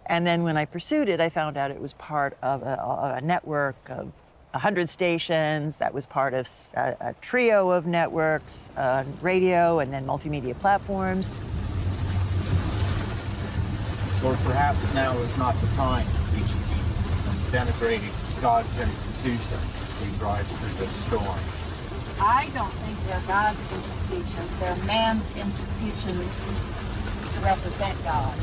And then when I pursued it, I found out it was part of a, a network of 100 stations. That was part of a, a trio of networks, uh, radio, and then multimedia platforms. Or perhaps now is not the time to be denigrating God's institutions as we drive through this storm. I don't think they're God's institutions. They're man's institutions to represent God.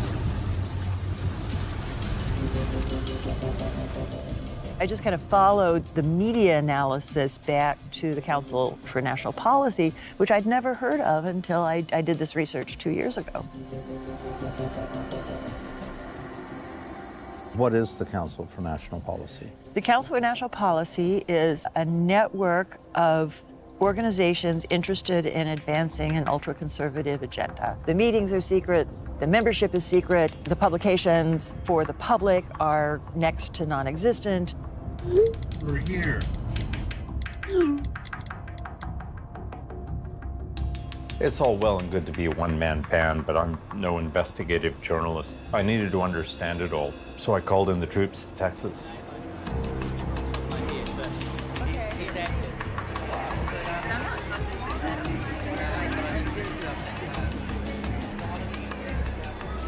I just kind of followed the media analysis back to the Council for National Policy, which I'd never heard of until I, I did this research two years ago. What is the Council for National Policy? The Council for National Policy is a network of organizations interested in advancing an ultra conservative agenda. The meetings are secret, the membership is secret, the publications for the public are next to non existent. We're here. It's all well and good to be a one man band, but I'm no investigative journalist. I needed to understand it all, so I called in the troops Texas.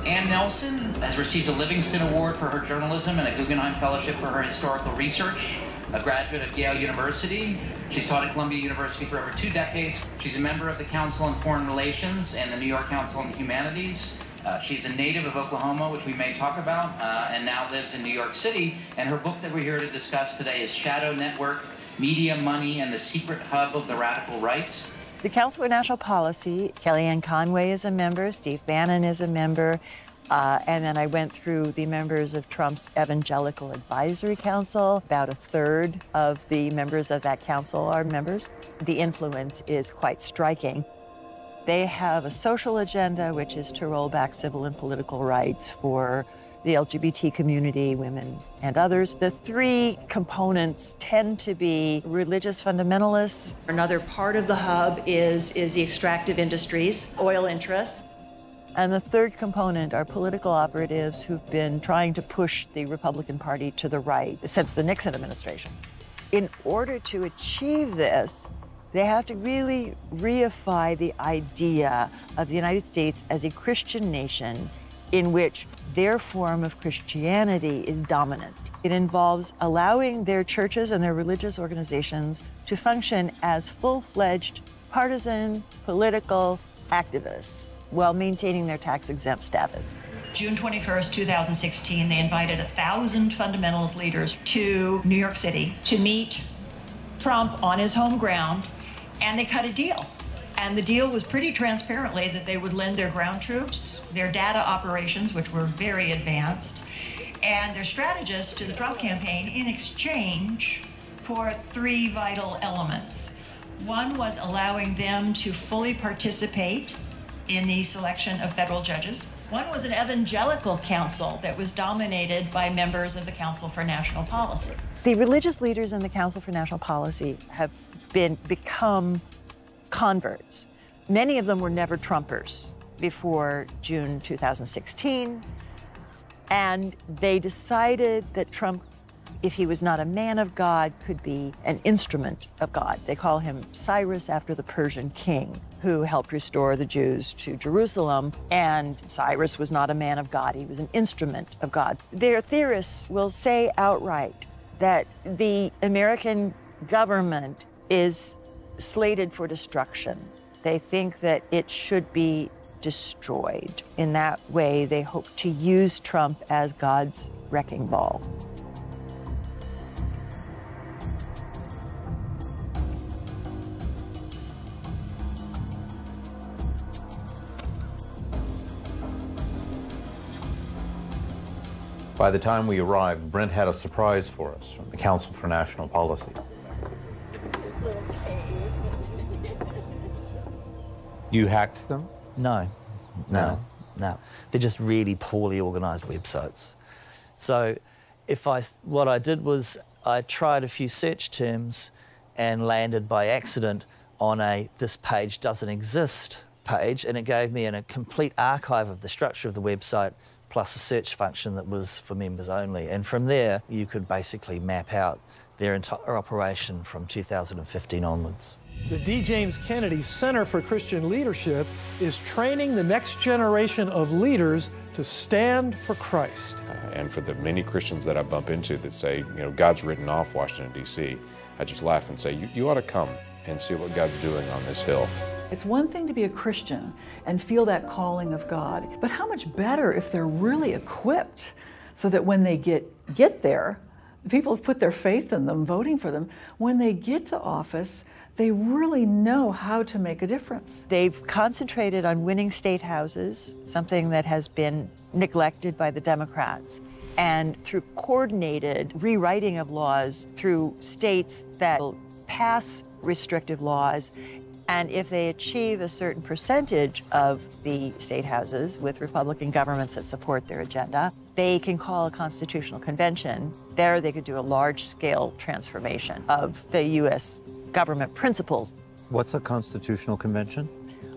Anne Nelson has received a Livingston Award for her journalism and a Guggenheim Fellowship for her historical research. A graduate of Yale University, she's taught at Columbia University for over two decades. She's a member of the Council on Foreign Relations and the New York Council on the Humanities. Uh, she's a native of Oklahoma, which we may talk about, uh, and now lives in New York City. And her book that we're here to discuss today is Shadow Network Media, Money, and the Secret Hub of the Radical Right. The Council for National Policy, Kellyanne Conway is a member, Steve Bannon is a member, uh, and then I went through the members of Trump's Evangelical Advisory Council. About a third of the members of that council are members. The influence is quite striking. They have a social agenda, which is to roll back civil and political rights for the LGBT community, women, and others. The three components tend to be religious fundamentalists. Another part of the hub is, is the extractive industries, oil interests. And the third component are political operatives who've been trying to push the Republican Party to the right since the Nixon administration. In order to achieve this, they have to really reify the idea of the United States as a Christian nation in which their form of Christianity is dominant. It involves allowing their churches and their religious organizations to function as full fledged partisan political activists while maintaining their tax exempt status. June 21st, 2016, they invited a thousand fundamentalist leaders to New York City to meet Trump on his home ground, and they cut a deal. And the deal was pretty transparently that they would lend their ground troops, their data operations, which were very advanced, and their strategists to the Trump campaign in exchange for three vital elements. One was allowing them to fully participate in the selection of federal judges. One was an evangelical council that was dominated by members of the Council for National Policy. The religious leaders in the Council for National Policy have been become converts. Many of them were never Trumpers before June 2016. And they decided that Trump, if he was not a man of God, could be an instrument of God. They call him Cyrus after the Persian king who helped restore the Jews to Jerusalem. And Cyrus was not a man of God, he was an instrument of God. Their theorists will say outright that the American government is slated for destruction. They think that it should be destroyed. In that way, they hope to use Trump as God's wrecking ball. By the time we arrived, Brent had a surprise for us from the Council for National Policy. You hacked them? No, no, no. They're just really poorly organised websites. So, if I, what I did was I tried a few search terms and landed by accident on a "this page doesn't exist" page, and it gave me a complete archive of the structure of the website plus a search function that was for members only. And from there, you could basically map out their entire operation from 2015 onwards. The D. James Kennedy Center for Christian Leadership is training the next generation of leaders to stand for Christ. Uh, and for the many Christians that I bump into that say, you know, God's written off Washington, D.C., I just laugh and say, you, you ought to come and see what God's doing on this hill. It's one thing to be a Christian and feel that calling of God, but how much better if they're really equipped so that when they get, get there, people have put their faith in them, voting for them, when they get to office, they really know how to make a difference. They've concentrated on winning state houses, something that has been neglected by the Democrats. And through coordinated rewriting of laws through states that will pass restrictive laws and if they achieve a certain percentage of the state houses with Republican governments that support their agenda, they can call a constitutional convention. There, they could do a large scale transformation of the U.S. government principles. What's a constitutional convention?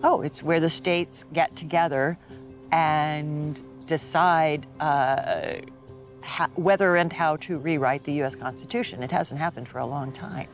Oh, it's where the states get together and decide uh, how, whether and how to rewrite the U.S. Constitution. It hasn't happened for a long time.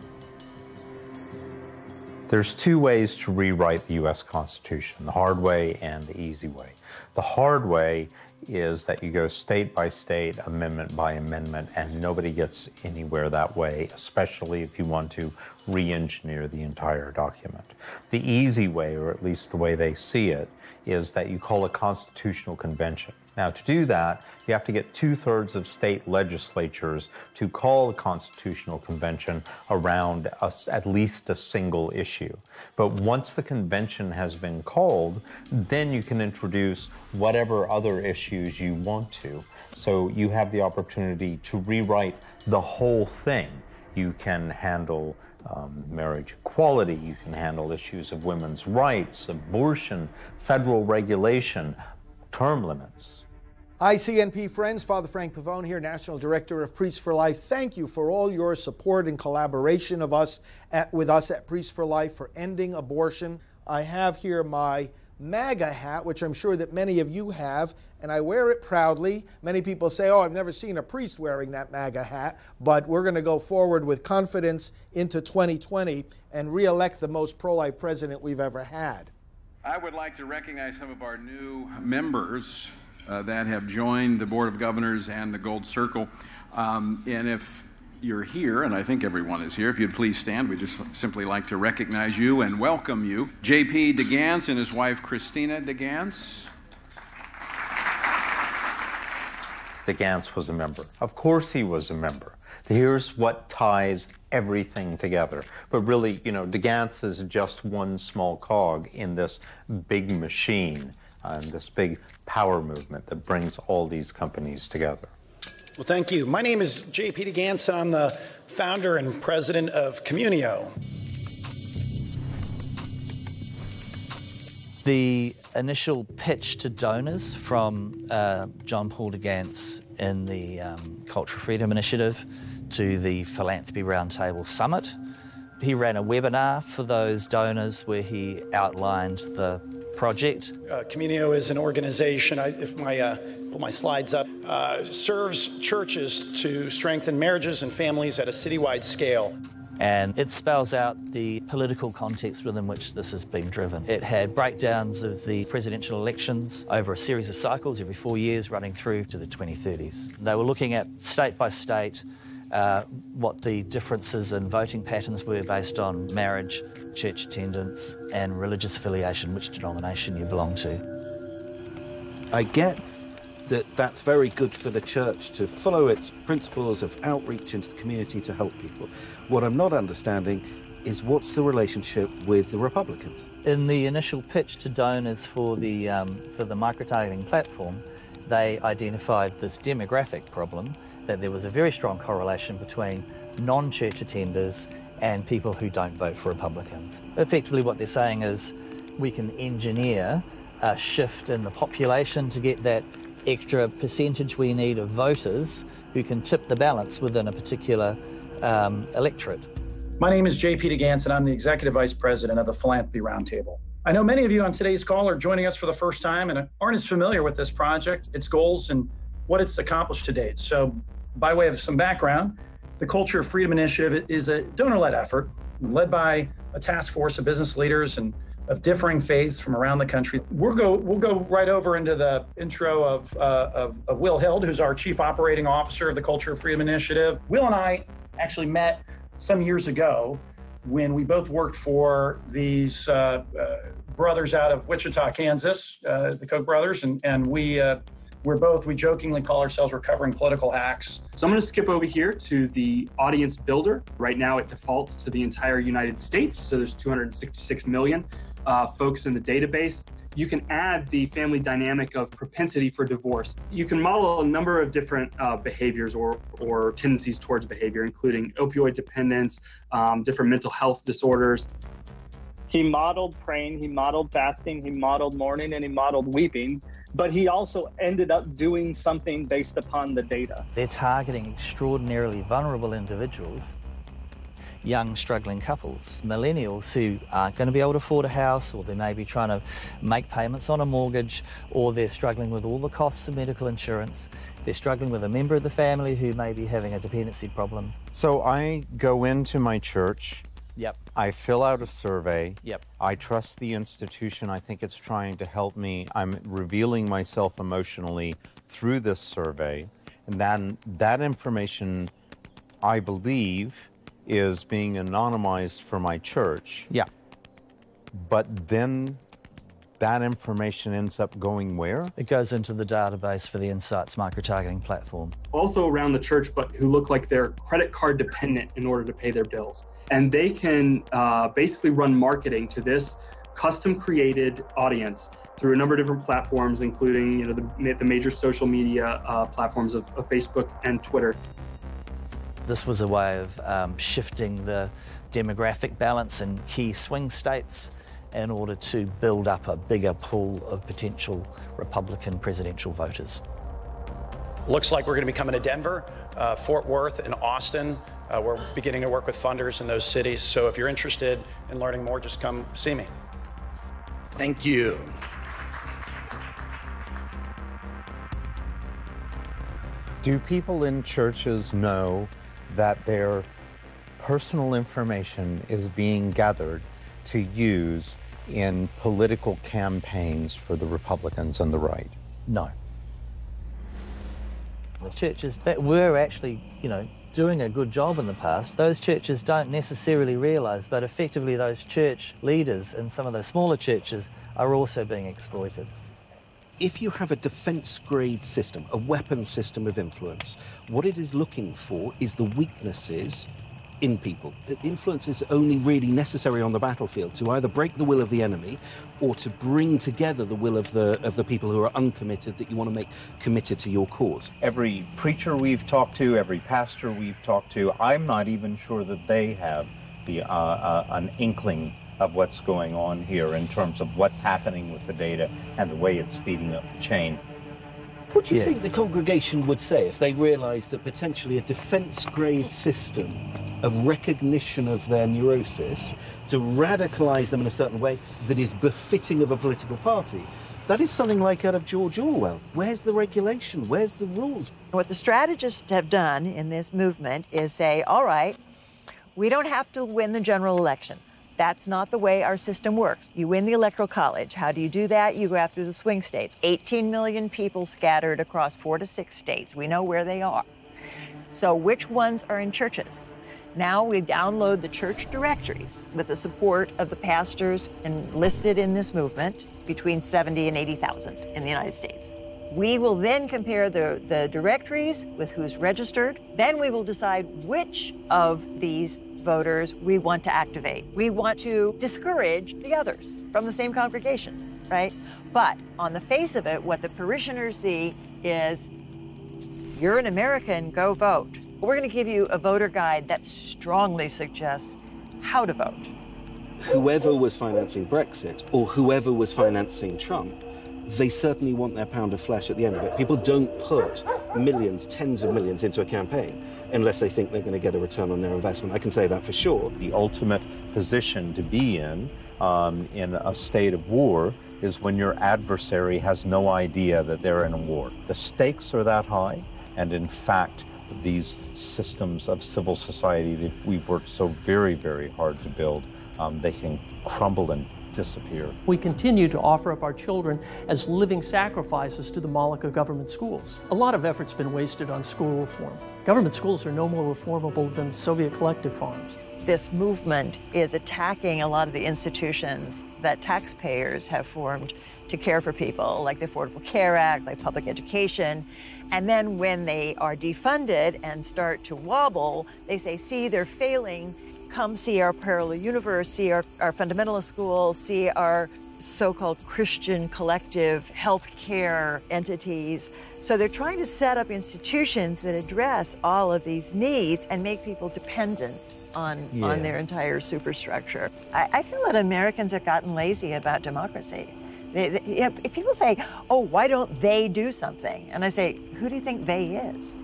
There's two ways to rewrite the U.S. Constitution the hard way and the easy way. The hard way is that you go state by state, amendment by amendment, and nobody gets anywhere that way, especially if you want to re engineer the entire document. The easy way, or at least the way they see it, is that you call a constitutional convention. Now, to do that, you have to get two thirds of state legislatures to call a constitutional convention around a, at least a single issue. But once the convention has been called, then you can introduce whatever other issues you want to. So you have the opportunity to rewrite the whole thing. You can handle um, marriage equality, you can handle issues of women's rights, abortion, federal regulation, term limits. ICNP friends, Father Frank Pavone here, National Director of Priests for Life. Thank you for all your support and collaboration of us at, with us at Priests for Life for ending abortion. I have here my MAGA hat, which I'm sure that many of you have, and I wear it proudly. Many people say, oh, I've never seen a priest wearing that MAGA hat, but we're going to go forward with confidence into 2020 and re-elect the most pro-life president we've ever had. I would like to recognize some of our new members uh, that have joined the Board of Governors and the Gold Circle. Um, and if you're here, and I think everyone is here, if you'd please stand, we'd just simply like to recognize you and welcome you. J.P. DeGance and his wife Christina DeGance. DeGance was a member. Of course he was a member. Here's what ties everything together. But really, you know, DeGance is just one small cog in this big machine and this big power movement that brings all these companies together. Well, thank you. My name is JP DeGance, and I'm the founder and president of Communio. The initial pitch to donors from uh, John Paul DeGance in the um, Cultural Freedom Initiative to the Philanthropy Roundtable Summit. He ran a webinar for those donors where he outlined the project. Uh, Communio is an organization, I, if my uh, pull my slides up, uh, serves churches to strengthen marriages and families at a citywide scale. And it spells out the political context within which this has been driven. It had breakdowns of the presidential elections over a series of cycles every four years running through to the 2030s. They were looking at state by state uh, what the differences in voting patterns were based on marriage, church attendance, and religious affiliation, which denomination you belong to. I get that that's very good for the church to follow its principles of outreach into the community to help people. What I'm not understanding is what's the relationship with the Republicans? In the initial pitch to donors for the, um, for the micro-targeting platform, they identified this demographic problem that there was a very strong correlation between non-church attenders and people who don't vote for Republicans. Effectively what they're saying is we can engineer a shift in the population to get that extra percentage we need of voters who can tip the balance within a particular um, electorate. My name is JP DeGance, and I'm the Executive Vice President of the Philanthropy Roundtable. I know many of you on today's call are joining us for the first time and aren't as familiar with this project, its goals, and what it's accomplished to date. So by way of some background, The Culture of Freedom Initiative is a donor led effort led by a task force of business leaders and of differing faiths from around the country. We'll go, we'll go right over into the intro of, uh, of, of Will Hild, who's our Chief Operating Officer of the Culture of Freedom Initiative. Will and I actually met some years ago when we both worked for these uh, uh, brothers out of Wichita, Kansas, uh, the Koch brothers, and, and we uh, we're both, we jokingly call ourselves recovering political hacks. So I'm going to skip over here to the audience builder. Right now it defaults to the entire United States. So there's 266 million uh, folks in the database. You can add the family dynamic of propensity for divorce. You can model a number of different uh, behaviors or, or tendencies towards behavior, including opioid dependence, um, different mental health disorders. He modeled praying, he modeled fasting, he modeled mourning, and he modeled weeping but he also ended up doing something based upon the data. They're targeting extraordinarily vulnerable individuals, young struggling couples, millennials who aren't going to be able to afford a house or they may be trying to make payments on a mortgage or they're struggling with all the costs of medical insurance. They're struggling with a member of the family who may be having a dependency problem. So I go into my church Yep. I fill out a survey. Yep. I trust the institution. I think it's trying to help me. I'm revealing myself emotionally through this survey. And then that information, I believe, is being anonymized for my church. Yeah. But then that information ends up going where? It goes into the database for the Insights micro-targeting platform. Also around the church, but who look like they're credit card dependent in order to pay their bills and they can uh, basically run marketing to this custom created audience through a number of different platforms, including you know the, the major social media uh, platforms of, of, Facebook and Twitter. This was a way of um, shifting the demographic balance in key swing states in order to build up a bigger pool of potential Republican presidential voters. Looks like we're going to be coming to Denver, uh, Fort Worth, and Austin uh, we're beginning to work with funders in those cities. So if you're interested in learning more, just come see me. Thank you. Do people in churches know that their personal information is being gathered to use in political campaigns for the Republicans and the right? No. The churches that were actually, you know, doing a good job in the past, those churches don't necessarily realise that effectively those church leaders in some of those smaller churches are also being exploited. If you have a defence grade system, a weapon system of influence, what it is looking for is the weaknesses in people. That Influence is only really necessary on the battlefield to either break the will of the enemy or to bring together the will of the of the people who are uncommitted that you want to make committed to your cause. Every preacher we've talked to, every pastor we've talked to, I'm not even sure that they have the uh, uh, an inkling of what's going on here in terms of what's happening with the data and the way it's speeding up the chain. What do you yeah. think the congregation would say if they realised that potentially a defence grade system of recognition of their neurosis to radicalise them in a certain way that is befitting of a political party. That is something like out of George Orwell. Where's the regulation? Where's the rules? What the strategists have done in this movement is say, all right, we don't have to win the general election. That's not the way our system works. You win the electoral college. How do you do that? You go after the swing states. 18 million people scattered across four to six states. We know where they are. So, which ones are in churches? Now we download the church directories with the support of the pastors enlisted in this movement, between 70 and 80,000 in the United States. We will then compare the, the directories with who's registered. Then we will decide which of these voters we want to activate. We want to discourage the others from the same congregation, right? But on the face of it, what the parishioners see is you're an American, go vote. We're going to give you a voter guide that strongly suggests how to vote. Whoever was financing Brexit or whoever was financing Trump, they certainly want their pound of flesh at the end of it. People don't put millions, tens of millions into a campaign unless they think they're going to get a return on their investment. I can say that for sure. The ultimate position to be in um, in a state of war is when your adversary has no idea that they're in a war. The stakes are that high, and in fact, these systems of civil society that we've worked so very, very hard to build, um, they can crumble and disappear. We continue to offer up our children as living sacrifices to the Moloch of government schools. A lot of effort's been wasted on school reform. Government schools are no more reformable than Soviet collective farms. This movement is attacking a lot of the institutions that taxpayers have formed to care for people, like the Affordable Care Act, like public education. And then when they are defunded and start to wobble, they say, see, they're failing. Come see our parallel universe, see our, our fundamentalist schools, see our so called Christian collective health care entities. So they're trying to set up institutions that address all of these needs and make people dependent on, Yeah. on their entire superstructure. I, I feel that Americans have gotten lazy about democracy. They, they- you know, if people say, oh, why don't they do something? And I say, who do you think they is?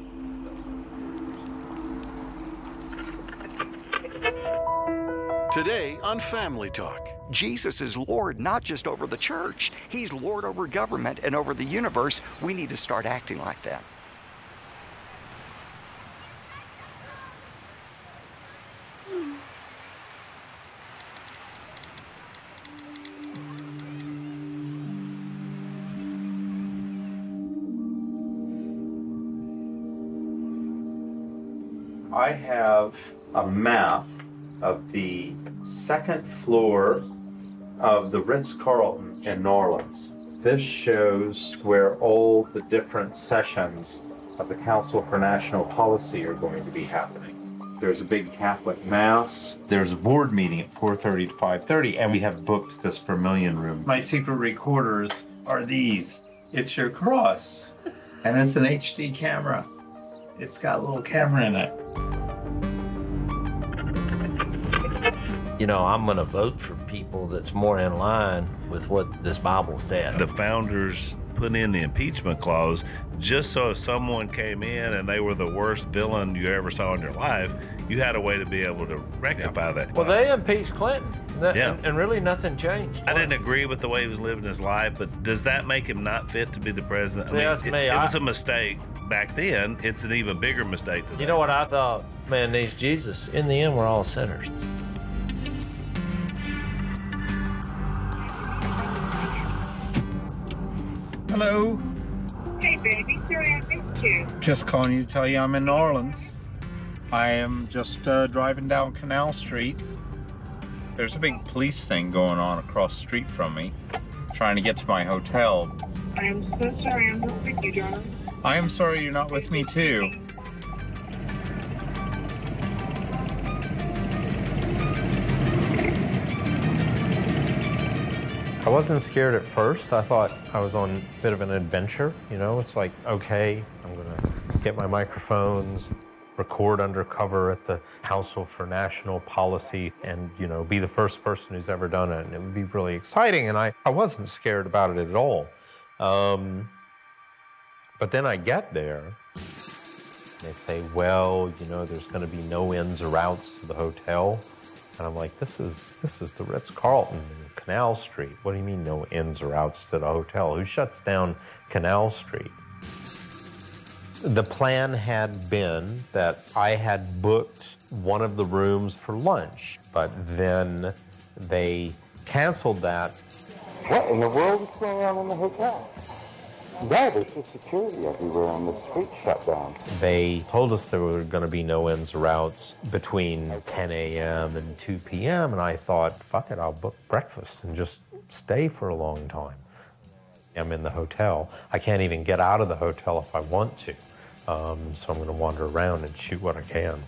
Today on Family Talk. Jesus is Lord not just over the church, He's Lord over government and over the universe. We need to start acting like that. I have a map of the second floor of the Ritz Carlton in New Orleans. This shows where all the different sessions of the Council for National Policy are going to be happening. There's a big Catholic Mass. There's a board meeting at 4:30 to 5:30, and we have booked this Vermilion room. My secret recorders are these. It's your cross, and it's an HD camera. It's got a little camera in it. You know, I'm going to vote for people that's more in line with what this Bible says. The founders put in the impeachment clause just so if someone came in and they were the worst villain you ever saw in your life, you had a way to be able to rectify that. Well, they impeached Clinton, That- Yeah. and, and really nothing changed. I didn't agree with the way he was living his life, but does that make him not fit to be the president? See, that's it, me. it I- was a mistake back then. It's an even bigger mistake today. You know what I thought? Man needs Jesus. In the end, we're all sinners. Hello. Hey, baby. Sorry I missed you. Just calling you to tell you I'm in New Orleans. I am just uh, driving down Canal Street. There's a big police thing going on across the street from me, trying to get to my hotel. I am so sorry I'm not with you, darling. I am sorry you're not with me too. Wasn't scared at first. I thought I was on a bit of an adventure. You know, it's like, okay, I'm going to get my microphones, record undercover at the Council for National Policy, and, you know, be the first person who's ever done it. And it would be really exciting. And I, I wasn't scared about it at all. Um, but then I get there, they say, well, you know, there's going to be no ins or outs to the hotel. And I'm like, this is this is the Ritz Carlton Canal Street. What do you mean no ins or outs to the hotel? Who shuts down Canal Street? The plan had been that I had booked one of the rooms for lunch, but then they canceled that. What in the world is going on in the hotel? Yeah, there's just security everywhere and the street shut down. They told us there were going to be no ins or outs between 10 a.m. and 2 p.m. And I thought, fuck it, I'll book breakfast and just stay for a long time. I'm in the hotel. I can't even get out of the hotel if I want to. Um, so I'm going to wander around and shoot what I can.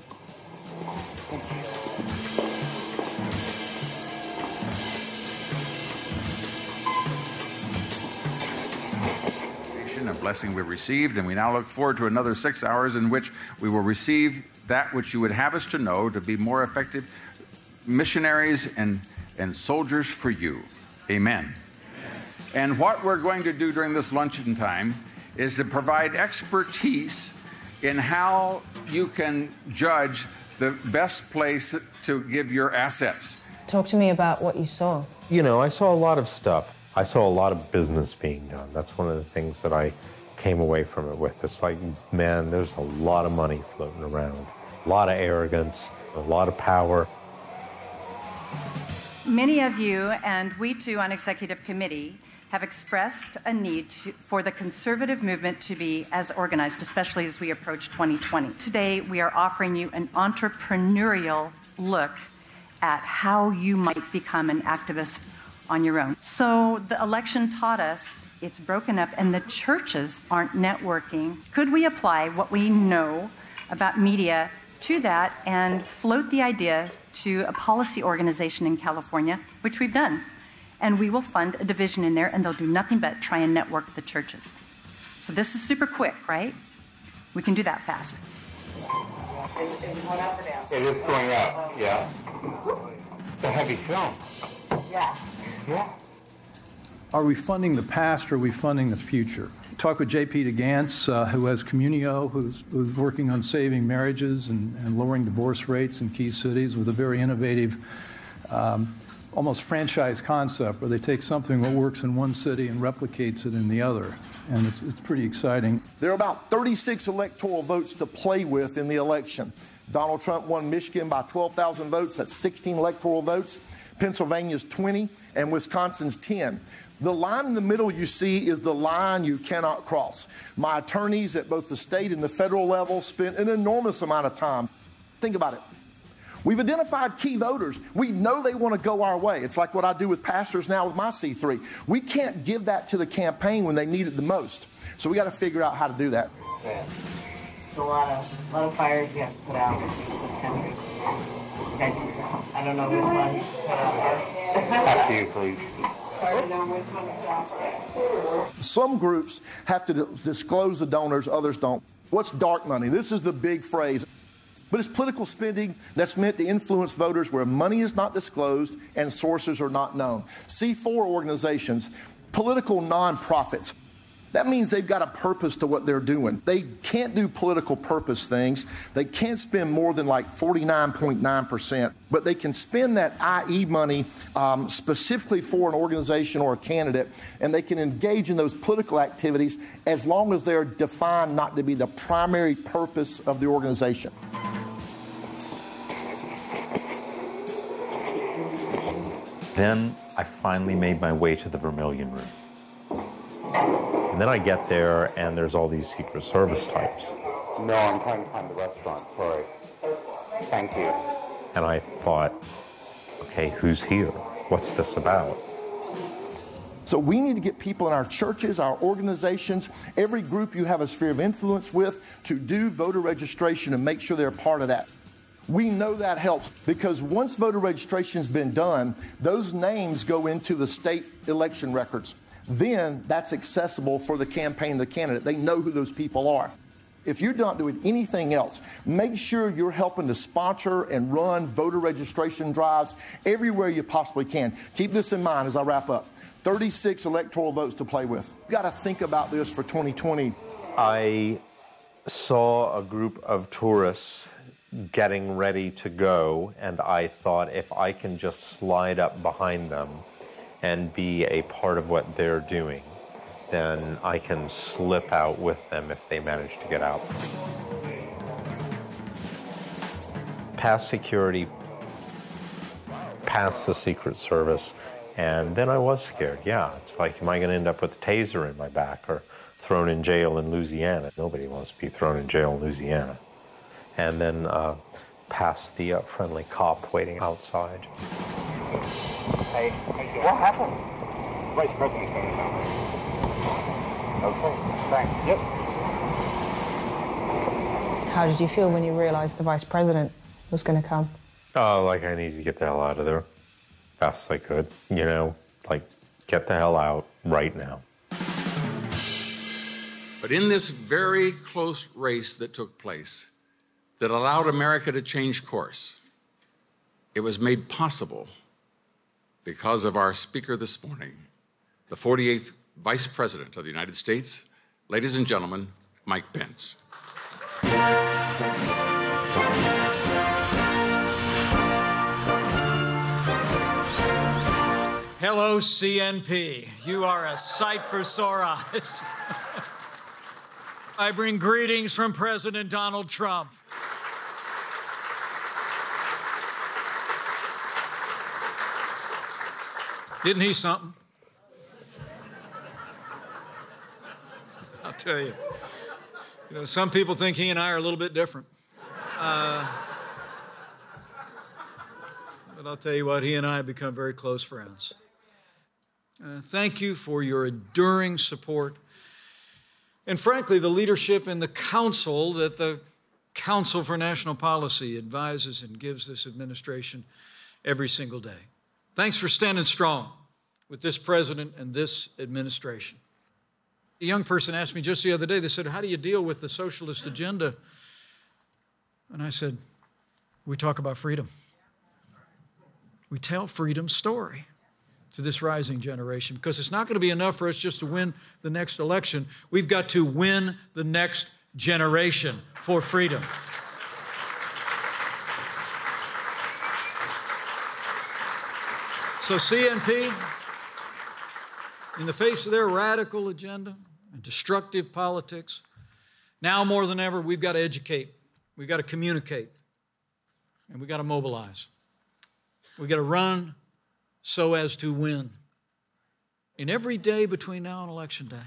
A blessing we've received, and we now look forward to another six hours in which we will receive that which you would have us to know to be more effective missionaries and, and soldiers for you. Amen. And what we're going to do during this luncheon time is to provide expertise in how you can judge the best place to give your assets. Talk to me about what you saw. You know, I saw a lot of stuff. I saw a lot of business being done. That's one of the things that I came away from it with. It's like, man, there's a lot of money floating around, a lot of arrogance, a lot of power. Many of you, and we too on executive committee, have expressed a need to, for the conservative movement to be as organized, especially as we approach 2020. Today, we are offering you an entrepreneurial look at how you might become an activist on your own. So the election taught us it's broken up and the churches aren't networking. Could we apply what we know about media to that and float the idea to a policy organization in California, which we've done? And we will fund a division in there, and they'll do nothing but try and network the churches. So this is super quick, right? We can do that fast. It is going up, yeah. It's a heavy film. Yeah. Yeah. Are we funding the past or are we funding the future? Talk with J.P. DeGance, uh, who has Communio, who's, who's, working on saving marriages and, and, lowering divorce rates in key cities with a very innovative, um, almost franchise concept where they take something that works in one city and replicates it in the other. And it's, it's pretty exciting. There are about 36 electoral votes to play with in the election. Donald Trump won Michigan by 12,000 votes. That's 16 electoral votes. Pennsylvania's 20, and Wisconsin's 10. The line in the middle you see is the line you cannot cross. My attorneys at both the state and the federal level spent an enormous amount of time. Think about it. We've identified key voters. We know they want to go our way. It's like what I do with pastors now with my C3. We can't give that to the campaign when they need it the most. So we got to figure out how to do that. Yeah. a lot of, a lot of fires get put out in this country. I don't know which one put out After you, please. Some groups have to disclose the donors, others don't. What's dark money? This is the big phrase. But it's political spending that's meant to influence voters where money is not disclosed and sources are not known. C4 organizations, political nonprofits, that means they've got a purpose to what they're doing. They can't do political purpose things. They can't spend more than like 49.9%, but they can spend that IE money um, specifically for an organization or a candidate, and they can engage in those political activities as long as they're defined not to be the primary purpose of the organization. Then I finally made my way to the Vermilion Room. And then I get there and there's all these Secret Service types. No, I'm trying to find the restaurant. Sorry. Thank you. And I thought, okay, who's here? What's this about? So we need to get people in our churches, our organizations, every group you have a sphere of influence with to do voter registration and make sure they're part of that. We know that helps because once voter registration has been done, those names go into the state election records then that's accessible for the campaign, the candidate. They know who those people are. If you're not doing anything else, make sure you're helping to sponsor and run voter registration drives everywhere you possibly can. Keep this in mind as I wrap up 36 electoral votes to play with. You've got to think about this for 2020. I saw a group of tourists getting ready to go, and I thought if I can just slide up behind them and be a part of what they're doing, then I can slip out with them if they manage to get out. Past security, past the Secret Service, and then I was scared. Yeah, it's like, am I going to end up with a taser in my back or thrown in jail in Louisiana? Nobody wants to be thrown in jail in Louisiana. And then uh, past the uh, friendly cop waiting outside. Hey, what happened? Vice President coming down. Okay, thanks. Yep. How did you feel when you realized the Vice President was going to come? Oh, like I needed to get the hell out of there. As best I could. You know, like get the hell out right now. But in this very close race that took place, that allowed America to change course, it was made possible because of our speaker this morning, the 48th Vice President of the United States, ladies and gentlemen, Mike Pence. Hello, CNP. You are a sight for sore eyes. I bring greetings from President Donald Trump. Isn't he something? I'll tell you. You know, some people think he and I are a little bit different. Uh, but I'll tell you what, he and I have become very close friends. Uh, thank you for your enduring support. And frankly, the leadership in the council that the Council for National Policy advises and gives this administration every single day. Thanks for standing strong with this president and this administration. A young person asked me just the other day, they said, How do you deal with the socialist agenda? And I said, We talk about freedom. We tell freedom's story to this rising generation because it's not going to be enough for us just to win the next election. We've got to win the next generation for freedom. So, CNP, in the face of their radical agenda and destructive politics, now more than ever, we've got to educate, we've got to communicate, and we've got to mobilize. We've got to run so as to win in every day between now and Election Day.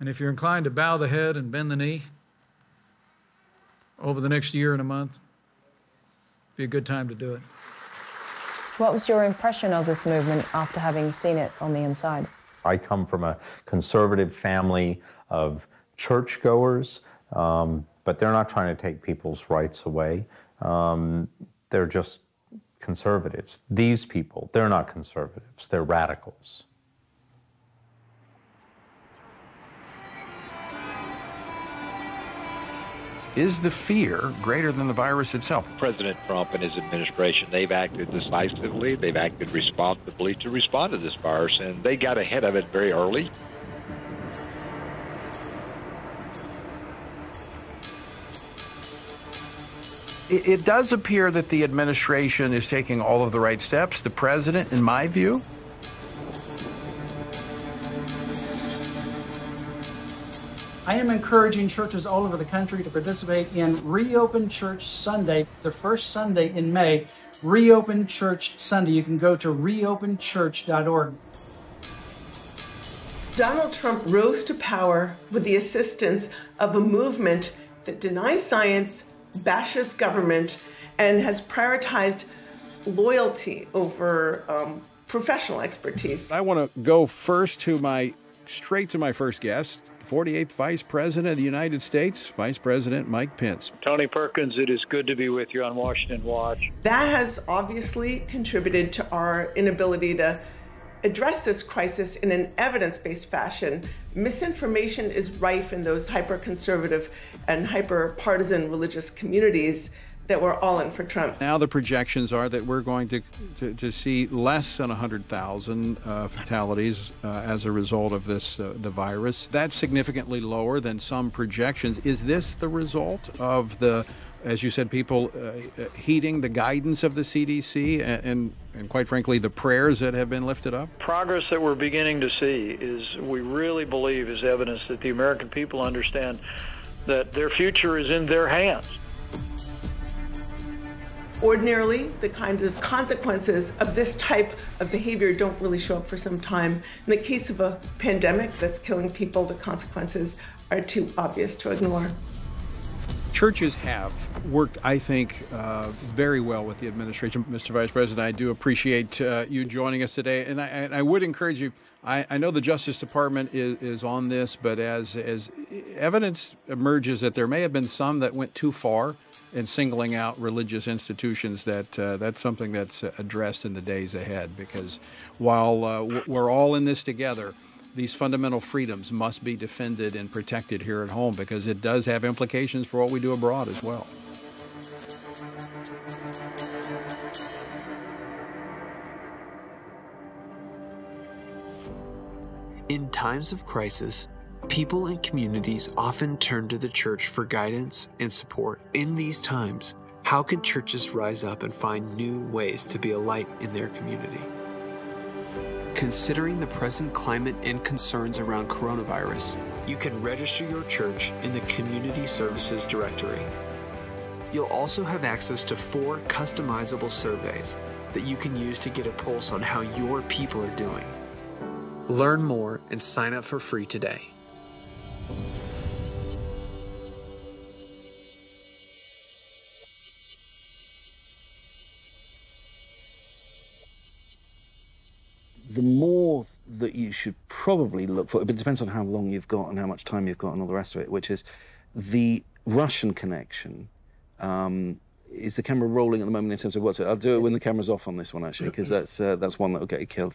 And if you're inclined to bow the head and bend the knee over the next year and a month, be a good time to do it. What was your impression of this movement after having seen it on the inside? I come from a conservative family of churchgoers, um, but they're not trying to take people's rights away. Um, they're just conservatives. These people, they're not conservatives, they're radicals. Is the fear greater than the virus itself? President Trump and his administration, they've acted decisively, they've acted responsibly to respond to this virus, and they got ahead of it very early. It, it does appear that the administration is taking all of the right steps. The president, in my view, I am encouraging churches all over the country to participate in Reopen Church Sunday, the first Sunday in May. Reopen Church Sunday. You can go to reopenchurch.org. Donald Trump rose to power with the assistance of a movement that denies science, bashes government, and has prioritized loyalty over um, professional expertise. I want to go first to my straight to my first guest, 48th Vice President of the United States, Vice President Mike Pence. Tony Perkins, it is good to be with you on Washington Watch. That has obviously contributed to our inability to address this crisis in an evidence based fashion. Misinformation is rife in those hyper conservative and hyper partisan religious communities that we're all in for Trump. Now the projections are that we're going to to, to see less than 100,000 uh, fatalities uh, as a result of this uh, the virus. That's significantly lower than some projections. Is this the result of the as you said, people uh, uh, heeding the guidance of the CDC and, and, and, quite frankly, the prayers that have been lifted up? Progress that we're beginning to see is, we really believe, is evidence that the American people understand that their future is in their hands. Ordinarily, the kinds of consequences of this type of behavior don't really show up for some time. In the case of a pandemic that's killing people, the consequences are too obvious to ignore. Churches have worked, I think, uh, very well with the administration. Mr. Vice President, I do appreciate uh, you joining us today, and I, and I would encourage you. I, I, know the Justice Department is, is on this, but as as evidence emerges that there may have been some that went too far in singling out religious institutions, that uh, that's something that's addressed in the days ahead. Because while uh, we're all in this together these fundamental freedoms must be defended and protected here at home because it does have implications for what we do abroad as well. In times of crisis, people and communities often turn to the church for guidance and support. In these times, how can churches rise up and find new ways to be a light in their community? Considering the present climate and concerns around coronavirus, you can register your church in the Community Services Directory. You'll also have access to four customizable surveys that you can use to get a pulse on how your people are doing. Learn more and sign up for free today. The more that you should probably look for, it depends on how long you've got and how much time you've got and all the rest of it, which is the Russian connection. Um, is the camera rolling at the moment in terms of what's it? I'll do it when the camera's off on this one actually, because that's uh, that's one that will get you killed.